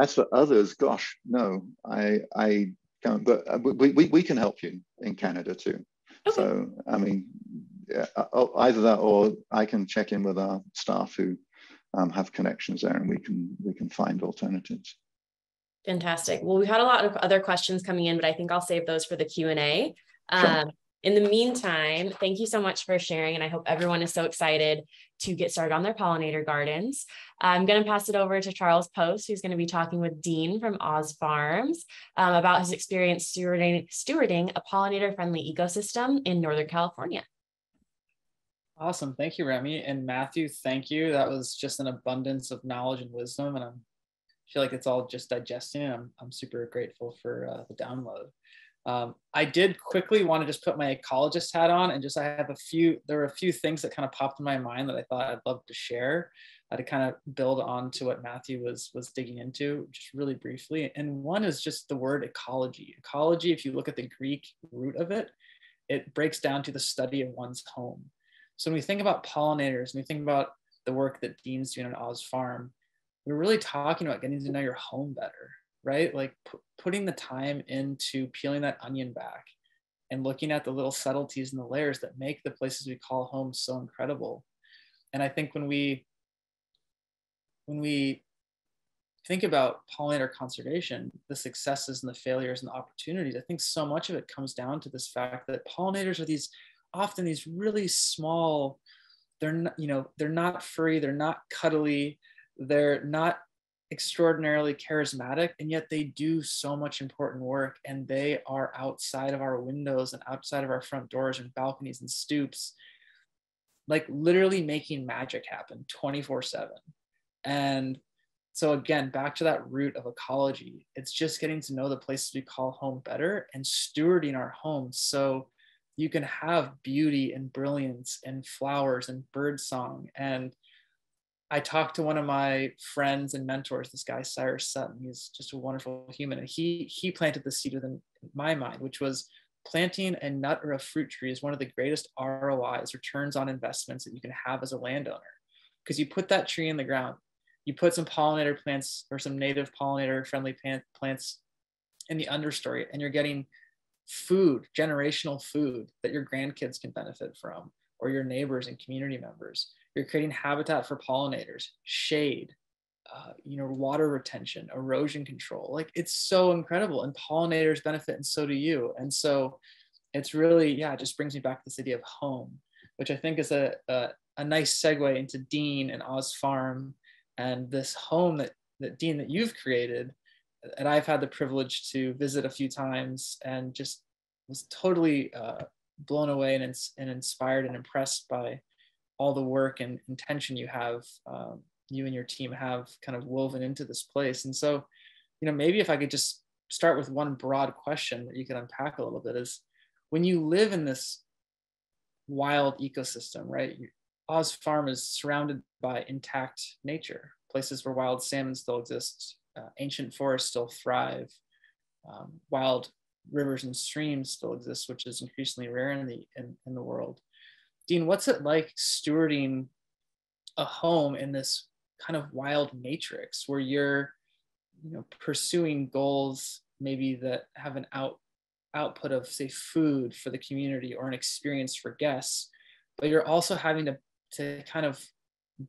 as for others, gosh, no, I I can't. But uh, we, we, we can help you in Canada too. Okay. So I mean, uh, either that or I can check in with our staff who um, have connections there and we can we can find alternatives. Fantastic. Well, we've had a lot of other questions coming in, but I think I'll save those for the Q&A. Sure. Um, in the meantime, thank you so much for sharing. And I hope everyone is so excited to get started on their pollinator gardens. I'm going to pass it over to Charles Post, who's going to be talking with Dean from Oz Farms um, about his experience stewarding, stewarding a pollinator friendly ecosystem in Northern California. Awesome. Thank you, Remy. And Matthew, thank you. That was just an abundance of knowledge and wisdom. And I feel like it's all just digesting. I'm, I'm super grateful for uh, the download. Um, I did quickly want to just put my ecologist hat on and just I have a few, there were a few things that kind of popped in my mind that I thought I'd love to share uh, to kind of build on to what Matthew was, was digging into just really briefly. And one is just the word ecology. Ecology, if you look at the Greek root of it, it breaks down to the study of one's home. So when we think about pollinators, when we think about the work that Dean's doing on Oz Farm, we're really talking about getting to know your home better, right? Like p- putting the time into peeling that onion back and looking at the little subtleties and the layers that make the places we call home so incredible. And I think when we when we think about pollinator conservation, the successes and the failures and the opportunities, I think so much of it comes down to this fact that pollinators are these often these really small they're not you know they're not furry they're not cuddly they're not extraordinarily charismatic and yet they do so much important work and they are outside of our windows and outside of our front doors and balconies and stoops like literally making magic happen 24 7 and so again back to that root of ecology it's just getting to know the places we call home better and stewarding our homes so you can have beauty and brilliance and flowers and bird song. And I talked to one of my friends and mentors, this guy Cyrus Sutton. He's just a wonderful human, and he he planted the seed within my mind, which was planting a nut or a fruit tree is one of the greatest ROIs, returns on investments that you can have as a landowner, because you put that tree in the ground, you put some pollinator plants or some native pollinator friendly plants in the understory, and you're getting food, generational food that your grandkids can benefit from, or your neighbors and community members. You're creating habitat for pollinators, shade, uh, you know, water retention, erosion control. Like it's so incredible, and pollinators benefit, and so do you. And so, it's really yeah, it just brings me back to this idea of home, which I think is a a, a nice segue into Dean and Oz Farm and this home that that Dean that you've created and I've had the privilege to visit a few times and just was totally uh, blown away and, and inspired and impressed by all the work and intention you have, um, you and your team have kind of woven into this place. And so, you know, maybe if I could just start with one broad question that you could unpack a little bit is when you live in this wild ecosystem, right? Oz Farm is surrounded by intact nature, places where wild salmon still exist, uh, ancient forests still thrive. Um, wild rivers and streams still exist, which is increasingly rare in the in, in the world. Dean, what's it like stewarding a home in this kind of wild matrix where you're, you know, pursuing goals maybe that have an out output of say food for the community or an experience for guests, but you're also having to to kind of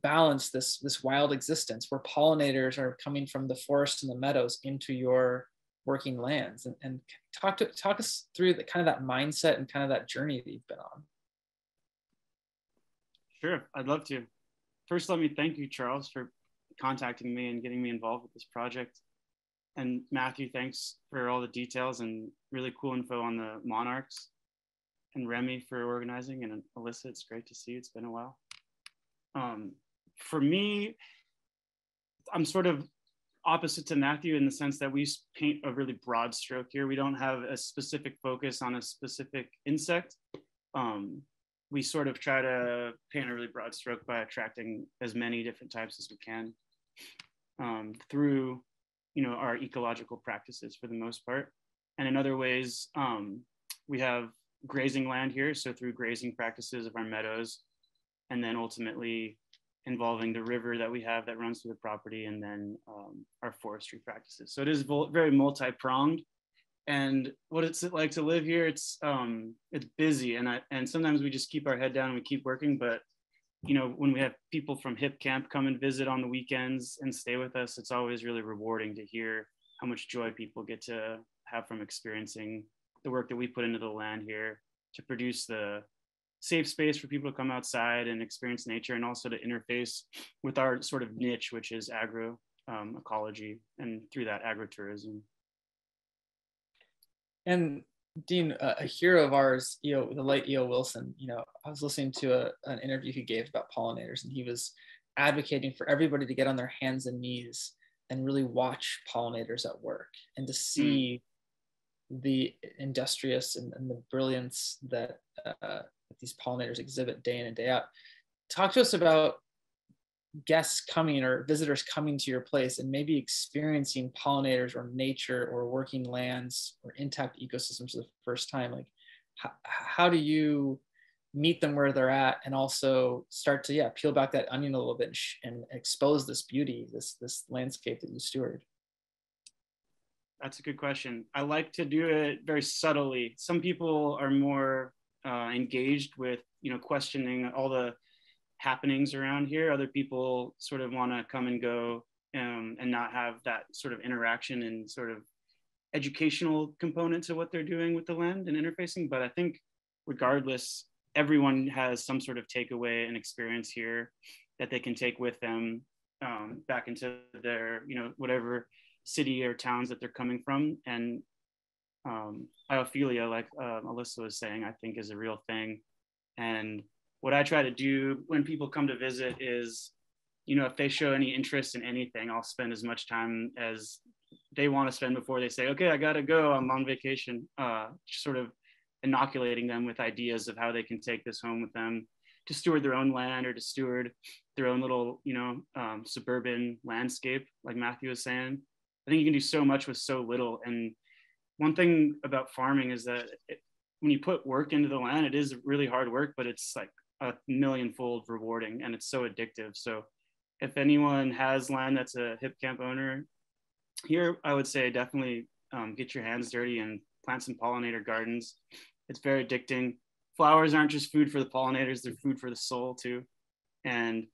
balance this this wild existence where pollinators are coming from the forest and the meadows into your working lands. And, and talk to talk us through the kind of that mindset and kind of that journey that you've been on. Sure. I'd love to. First let me thank you charles for contacting me and getting me involved with this project. And matthew thanks for all the details and really cool info on the monarchs and remy for organizing and alyssa it's great to see you. It's been a while. Um, for me, I'm sort of opposite to Matthew in the sense that we paint a really broad stroke here. We don't have a specific focus on a specific insect. Um, we sort of try to paint a really broad stroke by attracting as many different types as we can um, through, you know, our ecological practices for the most part. And in other ways, um, we have grazing land here. So through grazing practices of our meadows, and then ultimately involving the river that we have that runs through the property and then um, our forestry practices. So it is very multi-pronged. And what it's like to live here, it's um, it's busy and I, and sometimes we just keep our head down and we keep working. But you know, when we have people from Hip Camp come and visit on the weekends and stay with us, it's always really rewarding to hear how much joy people get to have from experiencing the work that we put into the land here to produce the safe space for people to come outside and experience nature and also to interface with our sort of niche, which is agro um, ecology and through that agritourism. And Dean, a hero of ours, E.O., the late E.O. Wilson, you know, I was listening to a, an interview he gave about pollinators and he was advocating for everybody to get on their hands and knees and really watch pollinators at work and to see mm. the industrious and, and, the brilliance that uh, that these pollinators exhibit day in and day out. Talk to us about guests coming or visitors coming to your place and maybe experiencing pollinators or nature or working lands or intact ecosystems for the first time. Like, how, how do you meet them where they're at and also start to yeah peel back that onion a little bit and, sh- and expose this beauty this this landscape that you steward that's a good question i like to do it very subtly some people are more uh, engaged with you know questioning all the happenings around here. Other people sort of want to come and go um, and not have that sort of interaction and sort of educational component to what they're doing with the land and interfacing. But I think regardless, everyone has some sort of takeaway and experience here that they can take with them um, back into their, you know, whatever city or towns that they're coming from. And um, biophilia, like uh, Alyssa was saying, I think is a real thing. And what I try to do when people come to visit is, you know, if they show any interest in anything, I'll spend as much time as they want to spend before they say, okay, I got to go, I'm on vacation, uh, sort of inoculating them with ideas of how they can take this home with them to steward their own land or to steward their own little, you know, um, suburban landscape, like Matthew was saying. I think you can do so much with so little. And one thing about farming is that it, when you put work into the land, it is really hard work, but it's like a million fold rewarding and it's so addictive. So if anyone has land that's a hip camp owner here, I would say definitely um, get your hands dirty and plant some pollinator gardens. It's very addicting. Flowers aren't just food for the pollinators, they're food for the soul too. And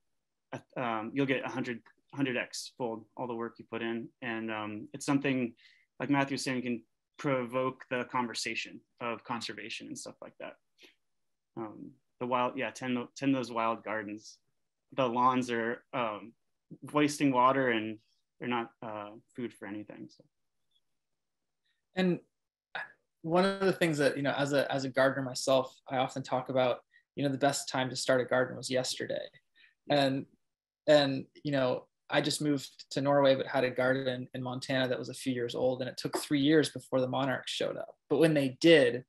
um, you'll get 100, 100x fold all the work you put in. And um, it's something like Matthew was saying, can provoke the conversation of conservation and stuff like that. Um, the wild, yeah, tend, tend those wild gardens. The lawns are um, wasting water and they're not uh, food for anything. So. And one of the things that you know, as a as a gardener myself, I often talk about. You know, the best time to start a garden was yesterday, and and you know, I just moved to Norway, but had a garden in Montana that was a few years old, and it took three years before the monarchs showed up. But when they did,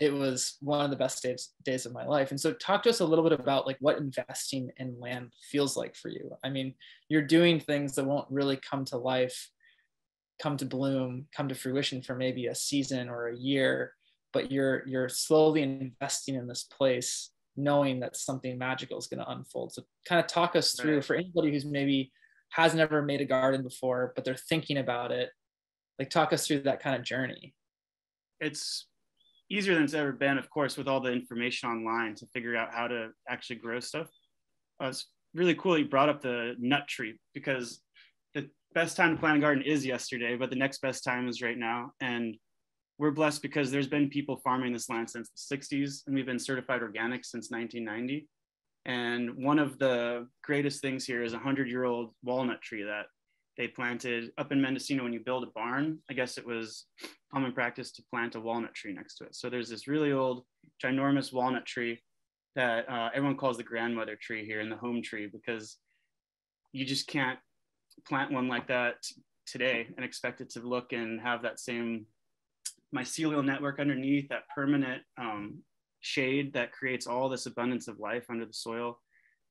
it was one of the best days days of my life. And so, talk to us a little bit about like what investing in land feels like for you. I mean, you're doing things that won't really come to life, come to bloom, come to fruition for maybe a season or a year, but you're you're slowly investing in this place knowing that something magical is going to unfold. So kind of talk us through for anybody who's maybe has never made a garden before, but they're thinking about it. Like, talk us through that kind of journey. It's easier than it's ever been, of course, with all the information online to figure out how to actually grow stuff. Uh, really cool you brought up the nut tree because the best time to plant a garden is yesterday, but the next best time is right now. And we're blessed because there's been people farming this land since the 60s, and we've been certified organic since 1990. And one of the greatest things here is a 100 year old walnut tree that they planted up in Mendocino. When you build a barn, I guess it was common practice to plant a walnut tree next to it. So there's this really old, ginormous walnut tree that uh, everyone calls the grandmother tree here and the home tree because you just can't plant one like that today and expect it to look and have that same mycelial network underneath that permanent um, shade that creates all this abundance of life under the soil.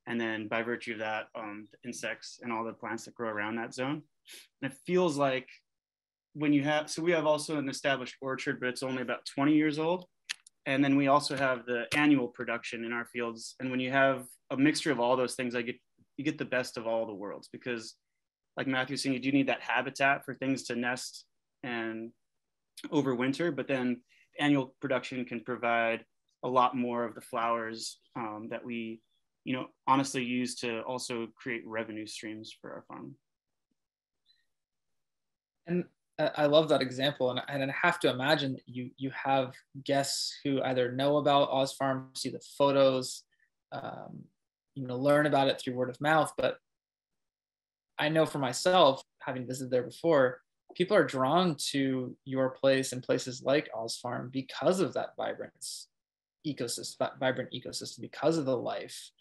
And then by virtue of that um, insects and all the plants that grow around that zone. And it feels like when you have so we have also an established orchard but it's only about 20 years old. And then we also have the annual production in our fields. And when you have a mixture of all those things i get you get the best of all the worlds because like matthew saying you do need that habitat for things to nest and overwinter but then annual production can provide a lot more of the flowers um, that we you know honestly use to also create revenue streams for our farm and I love that example, and, and I have to imagine you you have guests who either know about Oz Farm, see the photos, um, you know, learn about it through word of mouth. But I know for myself, having visited there before, people are drawn to your place and places like Oz Farm because of that vibrance ecosystem, vibrant ecosystem, because of the life.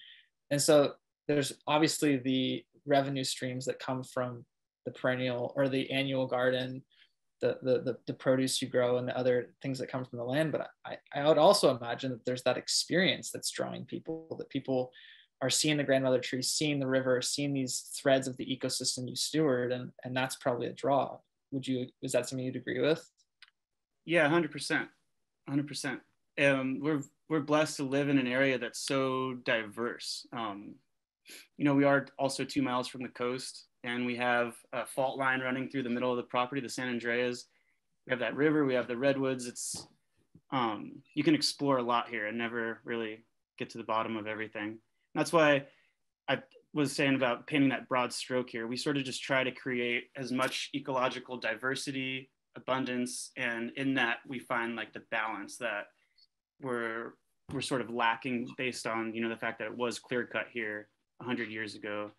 And so there's obviously the revenue streams that come from the perennial or the annual garden, the, the, the, the, produce you grow and the other things that come from the land. But I, I would also imagine that there's that experience that's drawing people, that people are seeing the grandmother tree, seeing the river, seeing these threads of the ecosystem you steward. And, and that's probably a draw. Would you, is that something you'd agree with? Yeah, 100%. 100%. Um, we're, we're blessed to live in an area that's so diverse. Um, you know, we are also two miles from the coast and we have a fault line running through the middle of the property, the San Andreas. We have that river, we have the redwoods. It's um, you can explore a lot here and never really get to the bottom of everything. That's why I was saying about painting that broad stroke here. We sort of just try to create as much ecological diversity, abundance, and in that we find like the balance that we're we're sort of lacking based on you know the fact that it was clear cut here 100 years ago.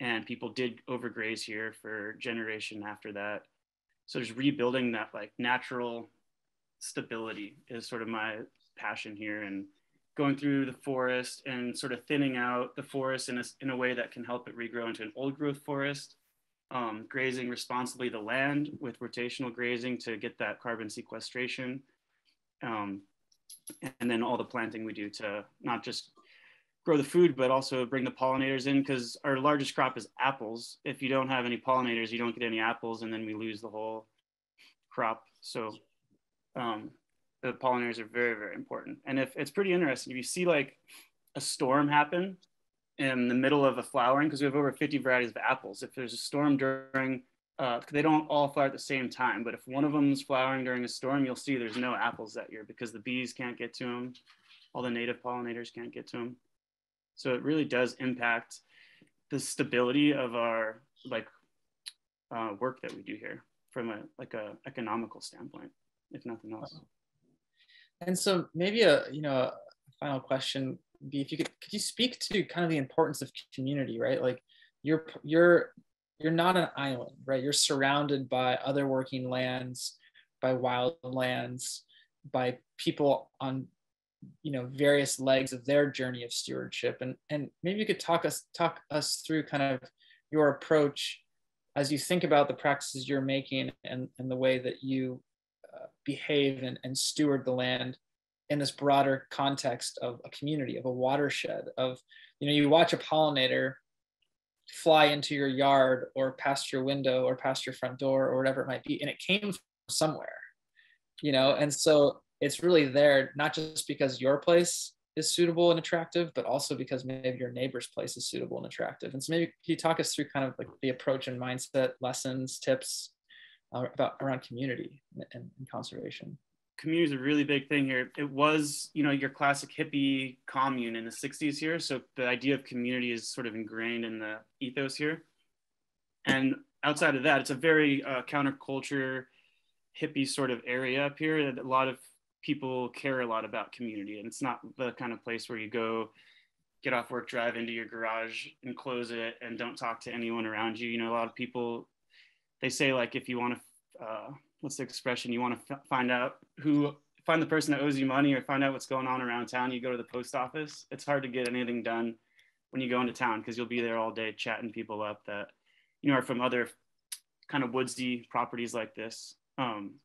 And people did overgraze here for generation after that. So just rebuilding that like natural stability is sort of my passion here and going through the forest and sort of thinning out the forest in a, in a way that can help it regrow into an old growth forest. Um, grazing responsibly the land with rotational grazing to get that carbon sequestration. Um, and then all the planting we do to not just grow the food, but also bring the pollinators in because our largest crop is apples. If you don't have any pollinators, you don't get any apples, and then we lose the whole crop. So um, the pollinators are very, very important. And if it's pretty interesting, if you see like a storm happen in the middle of a flowering, because we have over 50 varieties of apples, if there's a storm during uh, they don't all flower at the same time, but if one of them is flowering during a storm, you'll see there's no apples that year because the bees can't get to them, all the native pollinators can't get to them. So it really does impact the stability of our like uh, work that we do here from a like a economical standpoint, if nothing else. And so maybe a you know a final question be if you could could you speak to kind of the importance of community, right? Like you're you're you're not an island, right? You're surrounded by other working lands, by wild lands, by people on you know various legs of their journey of stewardship and and maybe you could talk us talk us through kind of your approach as you think about the practices you're making and, and the way that you uh, behave and, and steward the land in this broader context of a community of a watershed of you know you watch a pollinator fly into your yard or past your window or past your front door or whatever it might be and it came from somewhere you know and so it's really there not just because your place is suitable and attractive, but also because maybe your neighbor's place is suitable and attractive. And so maybe can you talk us through kind of like the approach and mindset, lessons, tips uh, about around community and, and, conservation? Community is a really big thing here. It was, you know, your classic hippie commune in the 60s here. So the idea of community is sort of ingrained in the ethos here. And outside of that, it's a very uh, counterculture, hippie sort of area up here. That a lot of people care a lot about community, and it's not the kind of place where you go get off work, drive into your garage and close it and don't talk to anyone around you. You know, a lot of people, they say like, if you want to, uh, what's the expression? You want to f- find out who, find the person that owes you money or find out what's going on around town. You go to the post office. It's hard to get anything done when you go into town because you'll be there all day chatting people up that, you know, are from other kind of woodsy properties like this. Um,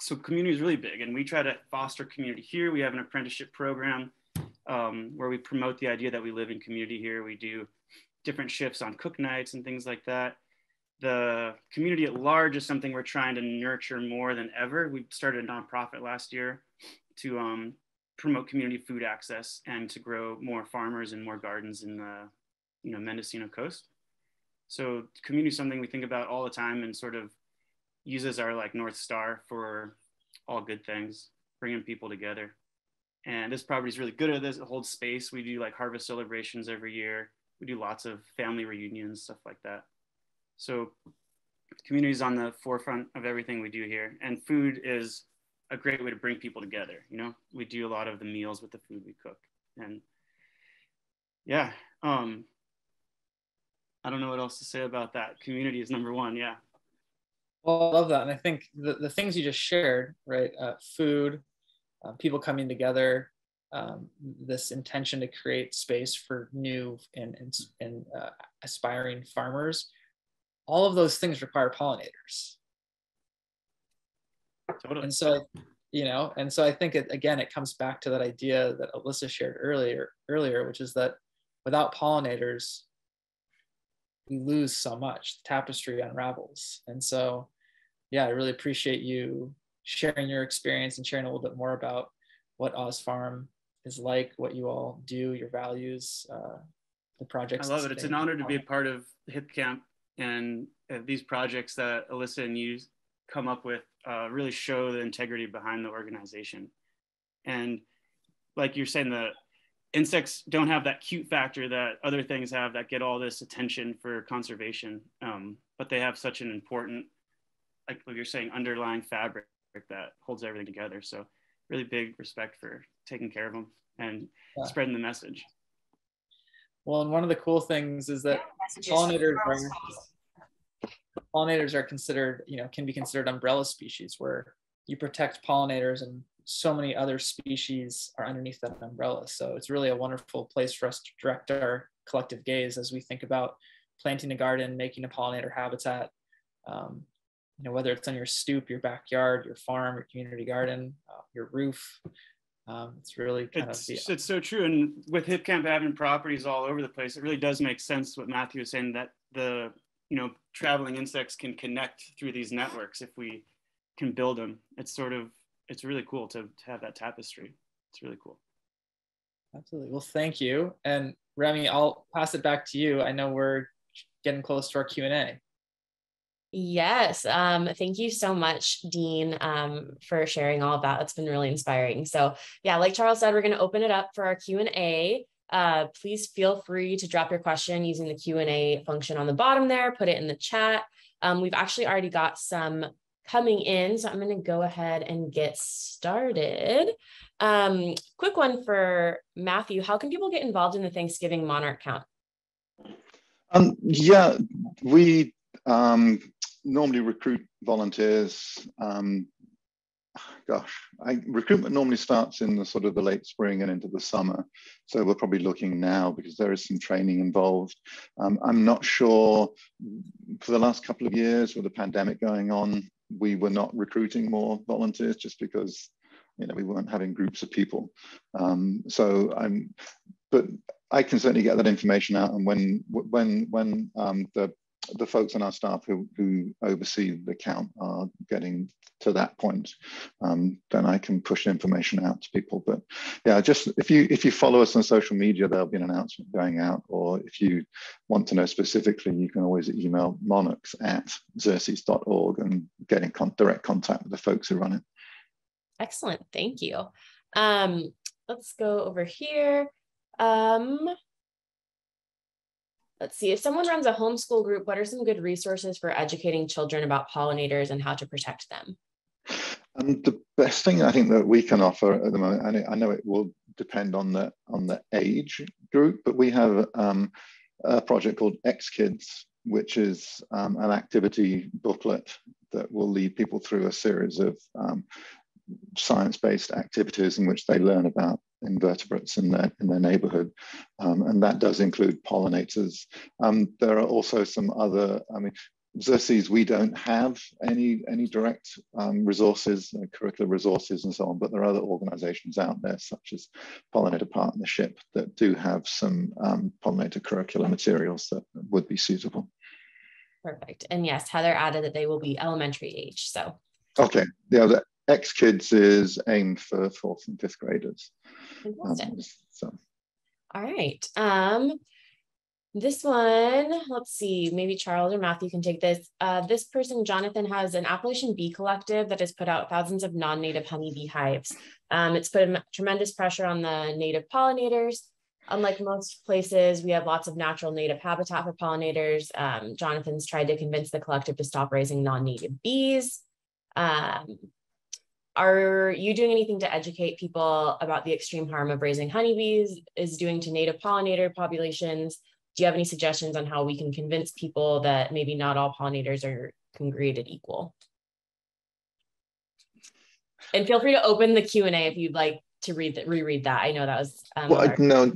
so community is really big and we try to foster community here. We have an apprenticeship program um, where we promote the idea that we live in community here. We do different shifts on cook nights and things like that. The community at large is something we're trying to nurture more than ever. We started a nonprofit last year to um, promote community food access and to grow more farmers and more gardens in the you know Mendocino coast. So community is something we think about all the time and sort of uses our like north star for all good things, bringing people together. And this property is really good at this. It holds space. We do like harvest celebrations every year. We do lots of family reunions, stuff like that. So community is on the forefront of everything we do here. And food is a great way to bring people together. You know, we do a lot of the meals with the food we cook. And yeah, um, I don't know what else to say about that. Community is number one. Yeah. Well, I love that. And I think the, the things you just shared, right? Uh, food, uh, people coming together, um, this intention to create space for new and, and, and uh, aspiring farmers, all of those things require pollinators. Totally. And so, you know, and so I think it, again, it comes back to that idea that Alyssa shared earlier, earlier, which is that without pollinators, we lose so much. The tapestry unravels. And so, yeah, I really appreciate you sharing your experience and sharing a little bit more about what Oz Farm is like, what you all do, your values, uh, the projects. I love it. It's an honor to be a part of Hipcamp and uh, these projects that Alyssa and you come up with uh, really show the integrity behind the organization. And like you're saying, the insects don't have that cute factor that other things have that get all this attention for conservation, um, but they have such an important, like what you're saying, underlying fabric that holds everything together. So really big respect for taking care of them and yeah. spreading the message. Well, and one of the cool things is that pollinators are pollinators are considered, you know, can be considered umbrella species where you protect pollinators and so many other species are underneath that umbrella. So it's really a wonderful place for us to direct our collective gaze as we think about planting a garden, making a pollinator habitat, um, you know, whether it's on your stoop, your backyard, your farm, your community garden, uh, your roof. Um, it's really kind it's, of the, it's so true. And with Hipcamp having properties all over the place, it really does make sense what Matthew was saying that the you know traveling insects can connect through these networks if we can build them. It's sort of it's really cool to, to have that tapestry. It's really cool. Absolutely. Well, thank you. And Remy, I'll pass it back to you. I know we're getting close to our Q and A. Yes. Um, thank you so much, Dean, um, for sharing all of that. It's been really inspiring. So yeah, like Charles said, we're going to open it up for our Q&A. Uh, please feel free to drop your question using the Q&A function on the bottom there, put it in the chat. Um, we've actually already got some coming in, so I'm going to go ahead and get started. Um, quick one for Matthew. How can people get involved in the Thanksgiving Monarch Count? Um, yeah, we um, normally recruit volunteers. Um, gosh, I, recruitment normally starts in the sort of the late spring and into the summer. So we're probably looking now because there is some training involved. Um, I'm not sure for the last couple of years with the pandemic going on, we were not recruiting more volunteers just because you know we weren't having groups of people. Um, so I'm, but I can certainly get that information out. And when when when um, the the folks on our staff who, who oversee the count are getting to that point, um, then I can push information out to people. But yeah, just if you if you follow us on social media, there'll be an announcement going out. Or if you want to know specifically, you can always email monarchs at xerces.org and get in con direct contact with the folks who run it. Excellent, thank you. Um, let's go over here. Um, let's see, if someone runs a homeschool group, what are some good resources for educating children about pollinators and how to protect them? Um, the best thing I think that we can offer at the moment, and I know it will depend on the on the age group, but we have um, a project called X Kids, which is um, an activity booklet that will lead people through a series of um, science-based activities in which they learn about invertebrates in their in their neighborhood, um, and that does include pollinators. Um, there are also some other. I mean, Xerces, we don't have any any direct um, resources, uh, curricular resources, and so on. But there are other organisations out there, such as Pollinator Partnership, that do have some um, pollinator curricular materials that would be suitable. Perfect. And yes, Heather added that they will be elementary age. So. Okay. Yeah. The X Kids is aimed for fourth and fifth graders. Um, so. All right. Um, this one, let's see, maybe Charles or Matthew can take this. Uh, this person, Jonathan, has an Appalachian Bee Collective that has put out thousands of non-native honeybee hives. Um, it's put tremendous pressure on the native pollinators. Unlike most places, we have lots of natural native habitat for pollinators. Um, Jonathan's tried to convince the collective to stop raising non-native bees. Um, are you doing anything to educate people about the extreme harm of raising honeybees is doing to native pollinator populations? do you have any suggestions on how we can convince people that maybe not all pollinators are created equal? And feel free to open the Q&A if you'd like to read that, reread that. I know that was. Um, well, no,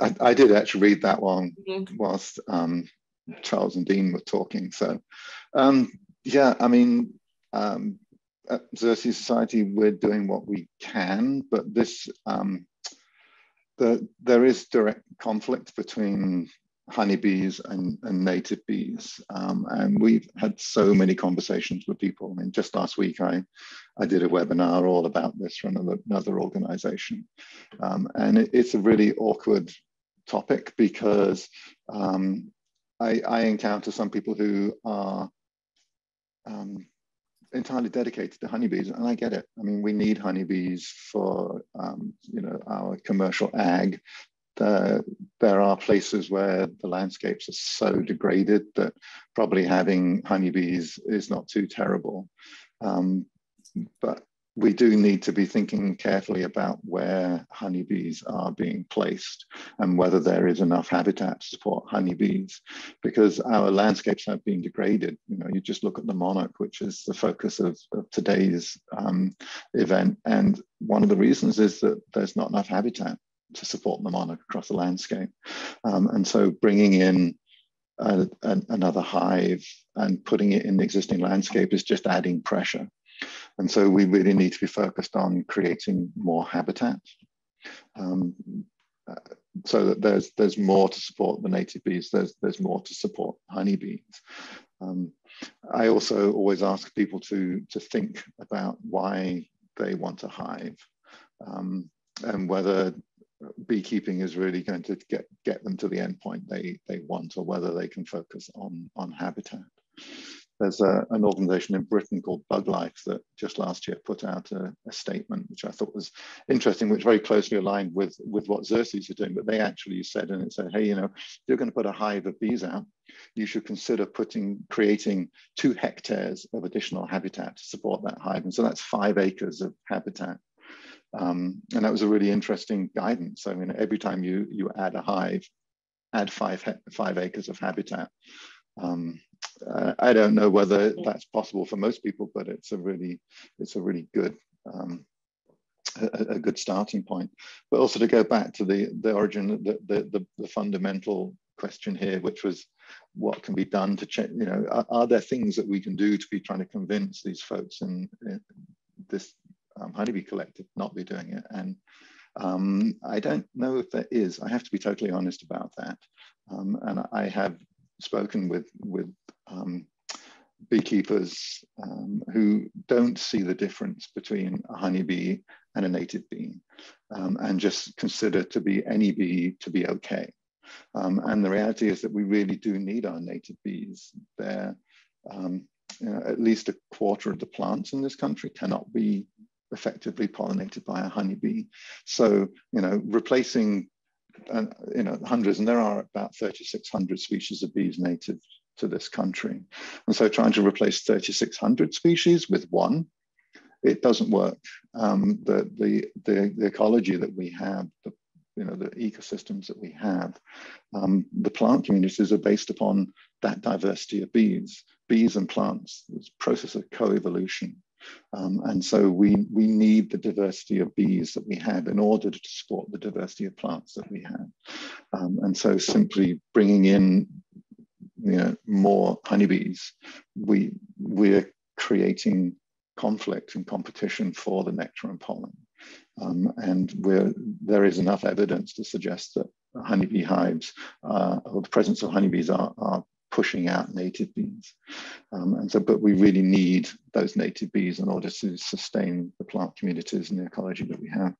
I, I, did actually read that one mm -hmm. whilst um, Charles and Dean were talking. So, um, yeah, I mean, um, at Xerces Society, we're doing what we can, but this, um, the, there is direct conflict between honeybees and, and native bees. Um, and we've had so many conversations with people. I mean, just last week, I, I did a webinar all about this for another, another organization. Um, and it, it's a really awkward topic because um, I, I, encounter some people who are um, entirely dedicated to honeybees, and I get it. I mean, we need honeybees for um, you know our commercial ag, there are places where the landscapes are so degraded that probably having honeybees is not too terrible. Um, but we do need to be thinking carefully about where honeybees are being placed and whether there is enough habitat to support honeybees because our landscapes have been degraded. You know, you just look at the monarch, which is the focus of, of today's um, event. And one of the reasons is that there's not enough habitat to support the monarch across the landscape. Um, and so bringing in a, a, another hive and putting it in the existing landscape is just adding pressure. And so we really need to be focused on creating more habitat. Um, uh, so that there's there's more to support the native bees, there's there's more to support honeybees. Um, I also always ask people to to think about why they want a hive um, and whether beekeeping is really going to get, get them to the endpoint they, they want or whether they can focus on, on habitat. There's a, an organization in Britain called BugLife that just last year put out a, a, statement, which I thought was interesting, which very closely aligned with, with what Xerces are doing. But they actually said, and it said, hey, you know, you're going to put a hive of bees out, you should consider putting creating two hectares of additional habitat to support that hive. And so that's five acres of habitat um, and that was a really interesting guidance. I mean, every time you, you add a hive, add five, five acres of habitat. Um, I don't know whether that's possible for most people, but it's a really, it's a really good, um, a, a, good starting point. But also to go back to the, the origin, the, the, the, the fundamental question here, which was what can be done to check, you know, are, are, there things that we can do to be trying to convince these folks in, in this um, Honeybee Collective not be doing it. And um, I don't know if there is. I have to be totally honest about that. Um, and I have spoken with with um, beekeepers um, who don't see the difference between a honeybee and a native bee, um, and just consider to be any bee to be okay. and the reality is that we really do need our native bees. They're you know, at least a quarter of the plants in this country cannot be effectively pollinated by a honeybee. So, you know, replacing, uh, you know, hundreds, and there are about 3,600 species of bees native to this country. And so trying to replace 3,600 species with one, it doesn't work. Um, the, the, the, the ecology that we have, the you know, the ecosystems that we have, um, the plant communities are based upon that diversity of bees, bees and plants, this process of co-evolution. Um, and so we, we need the diversity of bees that we have in order to support the diversity of plants that we have. Um, and so simply bringing in you know, more honeybees, we, we're creating conflict and competition for the nectar and pollen. Um, and there is enough evidence to suggest that honeybee hives uh, or the presence of honeybees are, are pushing out native bees. Um, and so, but we really need those native bees in order to sustain the plant communities and the ecology that we have.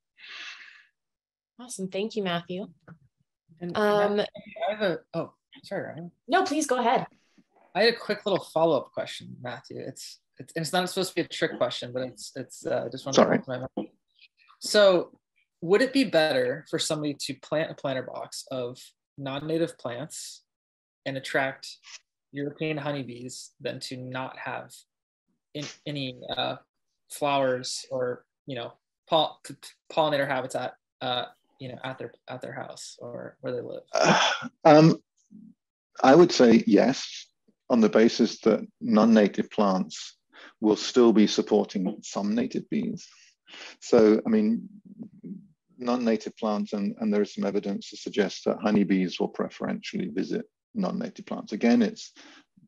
Awesome. Thank you, Matthew. And um, Matthew, I have a, oh, sorry, Ryan. No, please go ahead. I had a quick little follow-up question, Matthew. It's, it's, it's not supposed to be a trick question, but it's, it's uh, just one sorry. my mind. So would it be better for somebody to plant a planter box of non-native plants and attract European honeybees than to not have in, any uh, flowers or you know poll- pollinator habitat uh, you know at their at their house or where they live? Um, I would say yes, on the basis that non-native plants will still be supporting some native bees. So, I mean, non-native plants, and, and there is some evidence to suggest that honeybees will preferentially visit non-native plants. Again, it's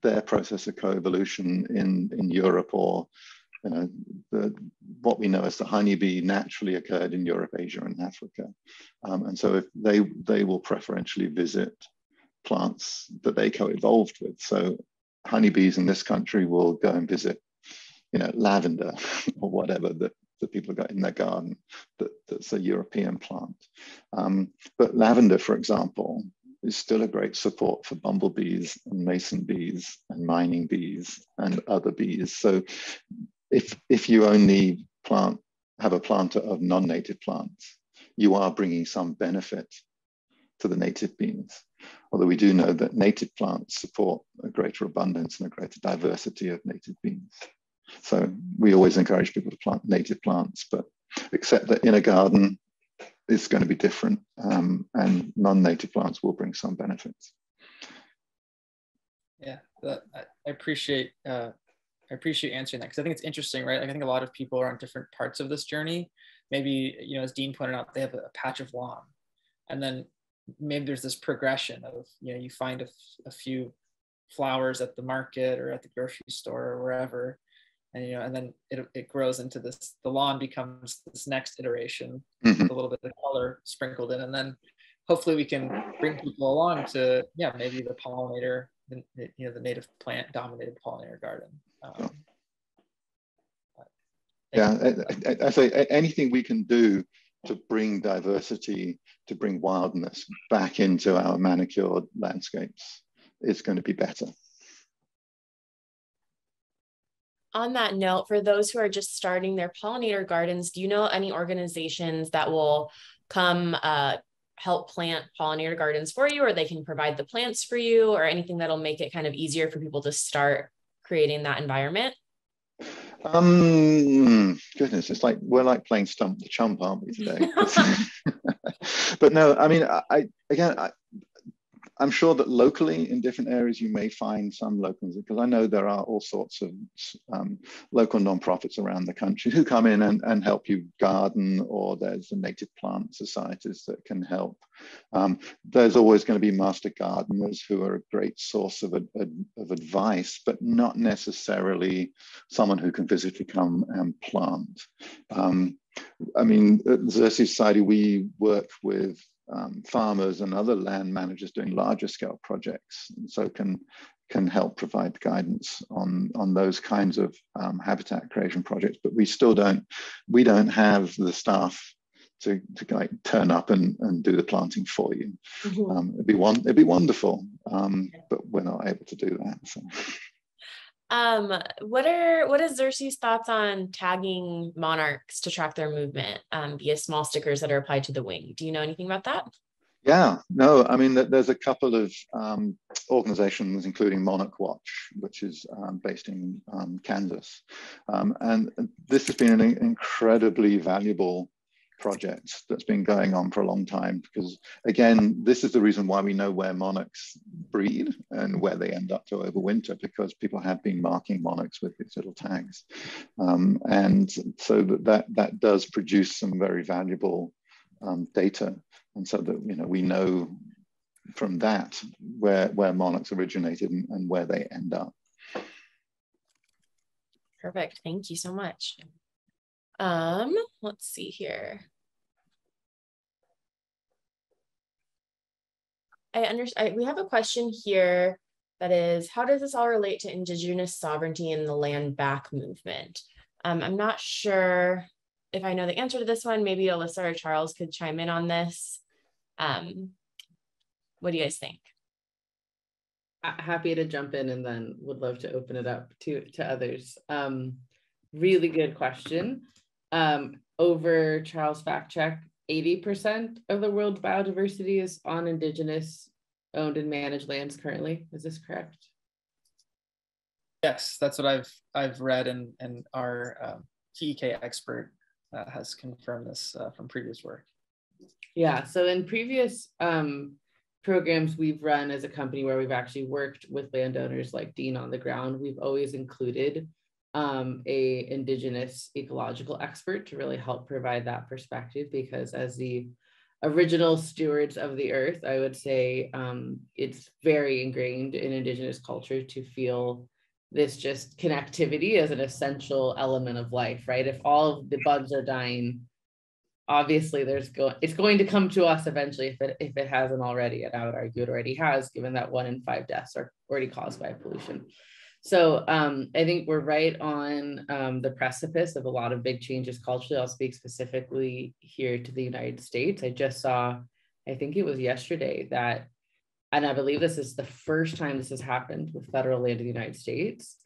their process of co-evolution in, in Europe or you know, the, what we know as the honeybee naturally occurred in Europe, Asia, and Africa. Um, and so if they, they will preferentially visit plants that they co-evolved with. So honeybees in this country will go and visit, you know, lavender or whatever that that people have got in their garden that, that's a European plant. Um, but lavender, for example, is still a great support for bumblebees and mason bees and mining bees and other bees. So if, if you only plant, have a planter of non-native plants, you are bringing some benefit to the native bees. Although we do know that native plants support a greater abundance and a greater diversity of native bees. So we always encourage people to plant native plants, but except that in a garden, it's going to be different um, and non-native plants will bring some benefits. Yeah, that, I appreciate uh, I appreciate answering that because I think it's interesting, right? Like I think a lot of people are on different parts of this journey. Maybe you know, as Dean pointed out, they have a patch of lawn, and then maybe there's this progression of you know you find a few flowers at the market or at the grocery store or wherever and you know and then it, it grows into this the lawn becomes this next iteration mm-hmm. a little bit of color sprinkled in. And then hopefully we can bring people along to yeah maybe the pollinator the, you know the native plant dominated pollinator garden. Um, yeah. I, I, I say anything we can do to bring diversity to bring wildness back into our manicured landscapes is going to be better on that note, for those who are just starting their pollinator gardens, do you know any organizations that will come uh, help plant pollinator gardens for you, or they can provide the plants for you, or anything that'll make it kind of easier for people to start creating that environment? Um, goodness, it's like we're like playing stump the chump, aren't we today? but no, I mean, I again, I, I'm sure that locally in different areas you may find some locals because I know there are all sorts of um, local nonprofits around the country who come in and, and help you garden or there's the native plant societies that can help. Um, there's always going to be master gardeners who are a great source of, of advice, but not necessarily someone who can physically come and plant. Um, I mean, at the Xerces Society, we work with um, farmers and other land managers doing larger scale projects, and so can can help provide guidance on on those kinds of um, habitat creation projects. But we still don't we don't have the staff to, to like turn up and, and do the planting for you. Mm-hmm. Um, it'd be one it'd be wonderful, um, but we're not able to do that. So. Um, what are what is Xerces' thoughts on tagging monarchs to track their movement um, via small stickers that are applied to the wing? Do you know anything about that? Yeah, no, I mean, there's a couple of um, organizations, including Monarch Watch, which is um, based in um, Kansas. Um, and this has been an incredibly valuable project that's been going on for a long time because again this is the reason why we know where monarchs breed and where they end up to overwinter because people have been marking monarchs with these little tags. Um, and so that, that that does produce some very valuable um, data. And so that you know we know from that where where monarchs originated and, and where they end up. Perfect. Thank you so much um let's see here i understand we have a question here that is how does this all relate to indigenous sovereignty and the land back movement um, i'm not sure if I know the answer to this one, maybe Alyssa or Charles could chime in on this. Um, what do you guys think? Happy to jump in and then would love to open it up to, to others. Um, really good question. Um, over Charles fact check, 80% of the world's biodiversity is on indigenous owned and managed lands currently. Is this correct? Yes, that's what I've I've read and and our um, TEK expert uh, has confirmed this uh, from previous work. Yeah, so in previous um, programs we've run as a company where we've actually worked with landowners like Dean on the ground, we've always included um, a indigenous ecological expert to really help provide that perspective because as the original stewards of the earth, I would say um, it's very ingrained in indigenous culture to feel this just connectivity as an essential element of life, right? If all of the bugs are dying, obviously there's going it's going to come to us eventually if it if it hasn't already, and I would argue it already has, given that one in five deaths are already caused by pollution. So um, I think we're right on um, the precipice of a lot of big changes culturally. I'll speak specifically here to the United States. I just saw, I think it was yesterday, that and I believe this is the first time this has happened with federal land in the United States.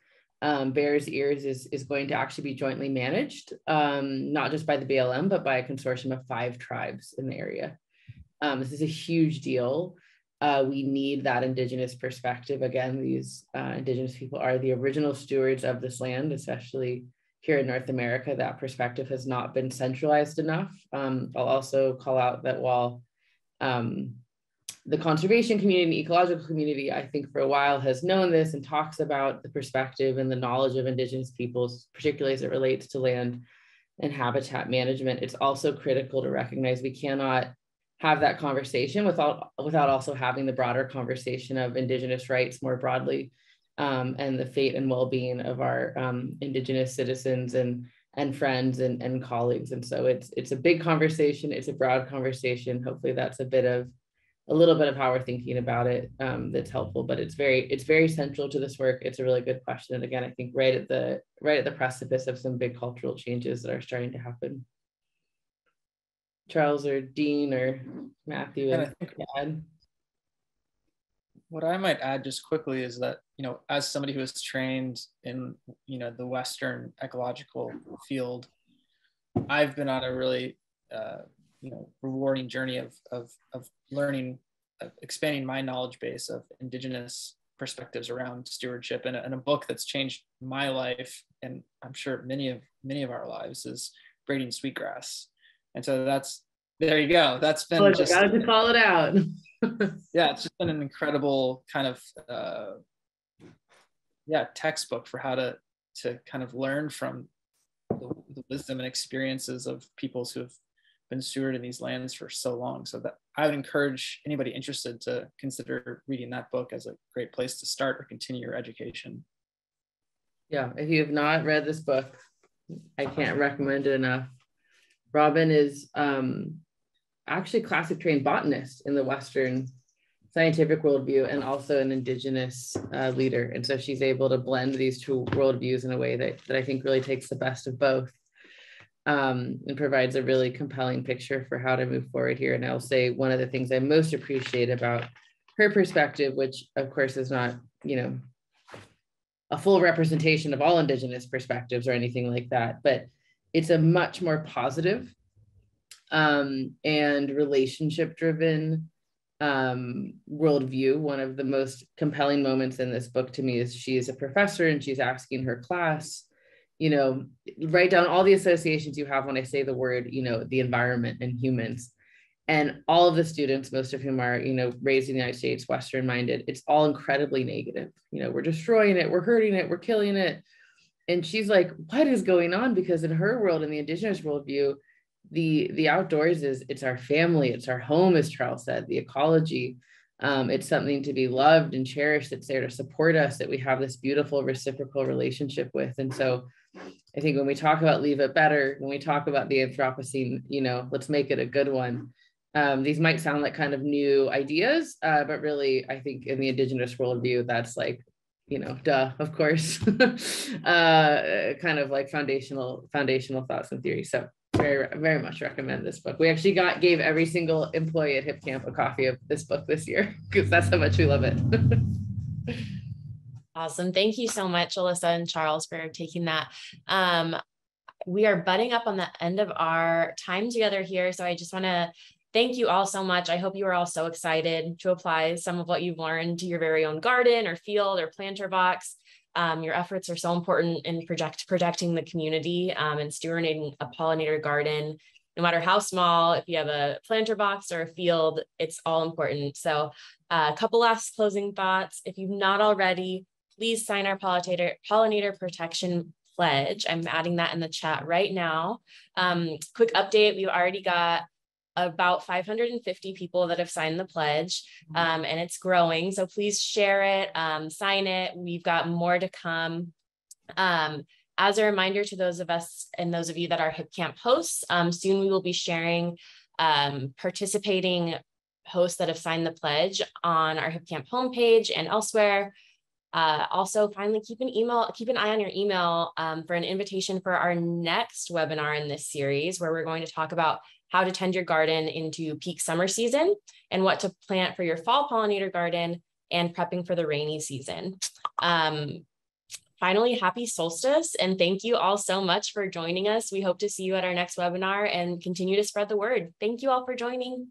Um, Bears Ears is, is going to actually be jointly managed, um, not just by the BLM, but by a consortium of five tribes in the area. Um, this is a huge deal. Uh, we need that Indigenous perspective. Again, these uh, Indigenous people are the original stewards of this land, especially here in North America. That perspective has not been centralized enough. Um, I'll also call out that while um, the conservation community and ecological community, I think for a while has known this and talks about the perspective and the knowledge of indigenous peoples, particularly as it relates to land and habitat management. It's also critical to recognize we cannot have that conversation without without also having the broader conversation of indigenous rights more broadly um, and the fate and well-being of our um, indigenous citizens and and friends and, and colleagues. And so it's it's a big conversation, it's a broad conversation. Hopefully that's a bit of a little bit of how we're thinking about it um, that's helpful but it's very it's very central to this work it's a really good question and again i think right at the right at the precipice of some big cultural changes that are starting to happen charles or dean or matthew and add. what i might add just quickly is that you know as somebody who is trained in you know the western ecological field i've been on a really uh, you know rewarding journey of of, of learning of expanding my knowledge base of indigenous perspectives around stewardship and a, and a book that's changed my life and i'm sure many of many of our lives is braiding sweetgrass and so that's there you go that's been oh, just got to call it out yeah it's just been an incredible kind of uh, yeah textbook for how to to kind of learn from the, the wisdom and experiences of peoples who have been stewarding these lands for so long. So that I would encourage anybody interested to consider reading that book as a great place to start or continue your education. Yeah, if you have not read this book, I can't recommend it enough. Robin is um, actually classic trained botanist in the Western scientific worldview and also an indigenous uh, leader. And so she's able to blend these two worldviews in a way that, that I think really takes the best of both um, and provides a really compelling picture for how to move forward here. And I'll say one of the things I most appreciate about her perspective, which of course is not, you know, a full representation of all indigenous perspectives or anything like that but it's a much more positive um, and relationship driven um, worldview. One of the most compelling moments in this book to me is she is a professor and she's asking her class, you know, write down all the associations you have when I say the word, you know, the environment and humans. And all of the students, most of whom are, you know, raised in the United States, Western minded, it's all incredibly negative. You know, we're destroying it, we're hurting it, we're killing it. And she's like, what is going on? Because in her world, in the indigenous worldview, the the outdoors is it's our family it's our home as charles said the ecology. Um, it's something to be loved and cherished it's there to support us that we have this beautiful reciprocal relationship with. And so i think when we talk about leave it better when we talk about the anthropocene you know let's make it a good one. Um, these might sound like kind of new ideas uh, but really i think in the indigenous worldview that's like you know duh of course uh, kind of like foundational foundational thoughts and theories so very very much recommend this book. We actually got gave every single employee at Hipcamp a copy of this book this year because that's how much we love it. awesome. Thank you so much, Alyssa and Charles, for taking that. Um, we are butting up on the end of our time together here. So I just want to thank you all so much. I hope you are all so excited to apply some of what you've learned to your very own garden or field or planter box. Um, your efforts are so important in project protecting the community um, and stewarding a pollinator garden. No matter how small, if you have a planter box or a field, it's all important. So uh, a couple last closing thoughts. If you've not already, please sign our pollinator, pollinator protection pledge. I'm adding that in the chat right now. Um, quick update, we've already got about 550 people that have signed the pledge mm-hmm. um, and it's growing. So please share it, um, sign it. We've got more to come. Um, as a reminder to those of us and those of you that are Hipcamp hosts, um, soon we will be sharing um, participating hosts that have signed the pledge on our Hipcamp homepage and elsewhere. Uh, also, finally, keep an email, keep an eye on your email um, for an invitation for our next webinar in this series, where we're going to talk about how to tend your garden into peak summer season, and what to plant for your fall pollinator garden and prepping for the rainy season. Um, finally, happy solstice and thank you all so much for joining us. We hope to see you at our next webinar and continue to spread the word. Thank you all for joining.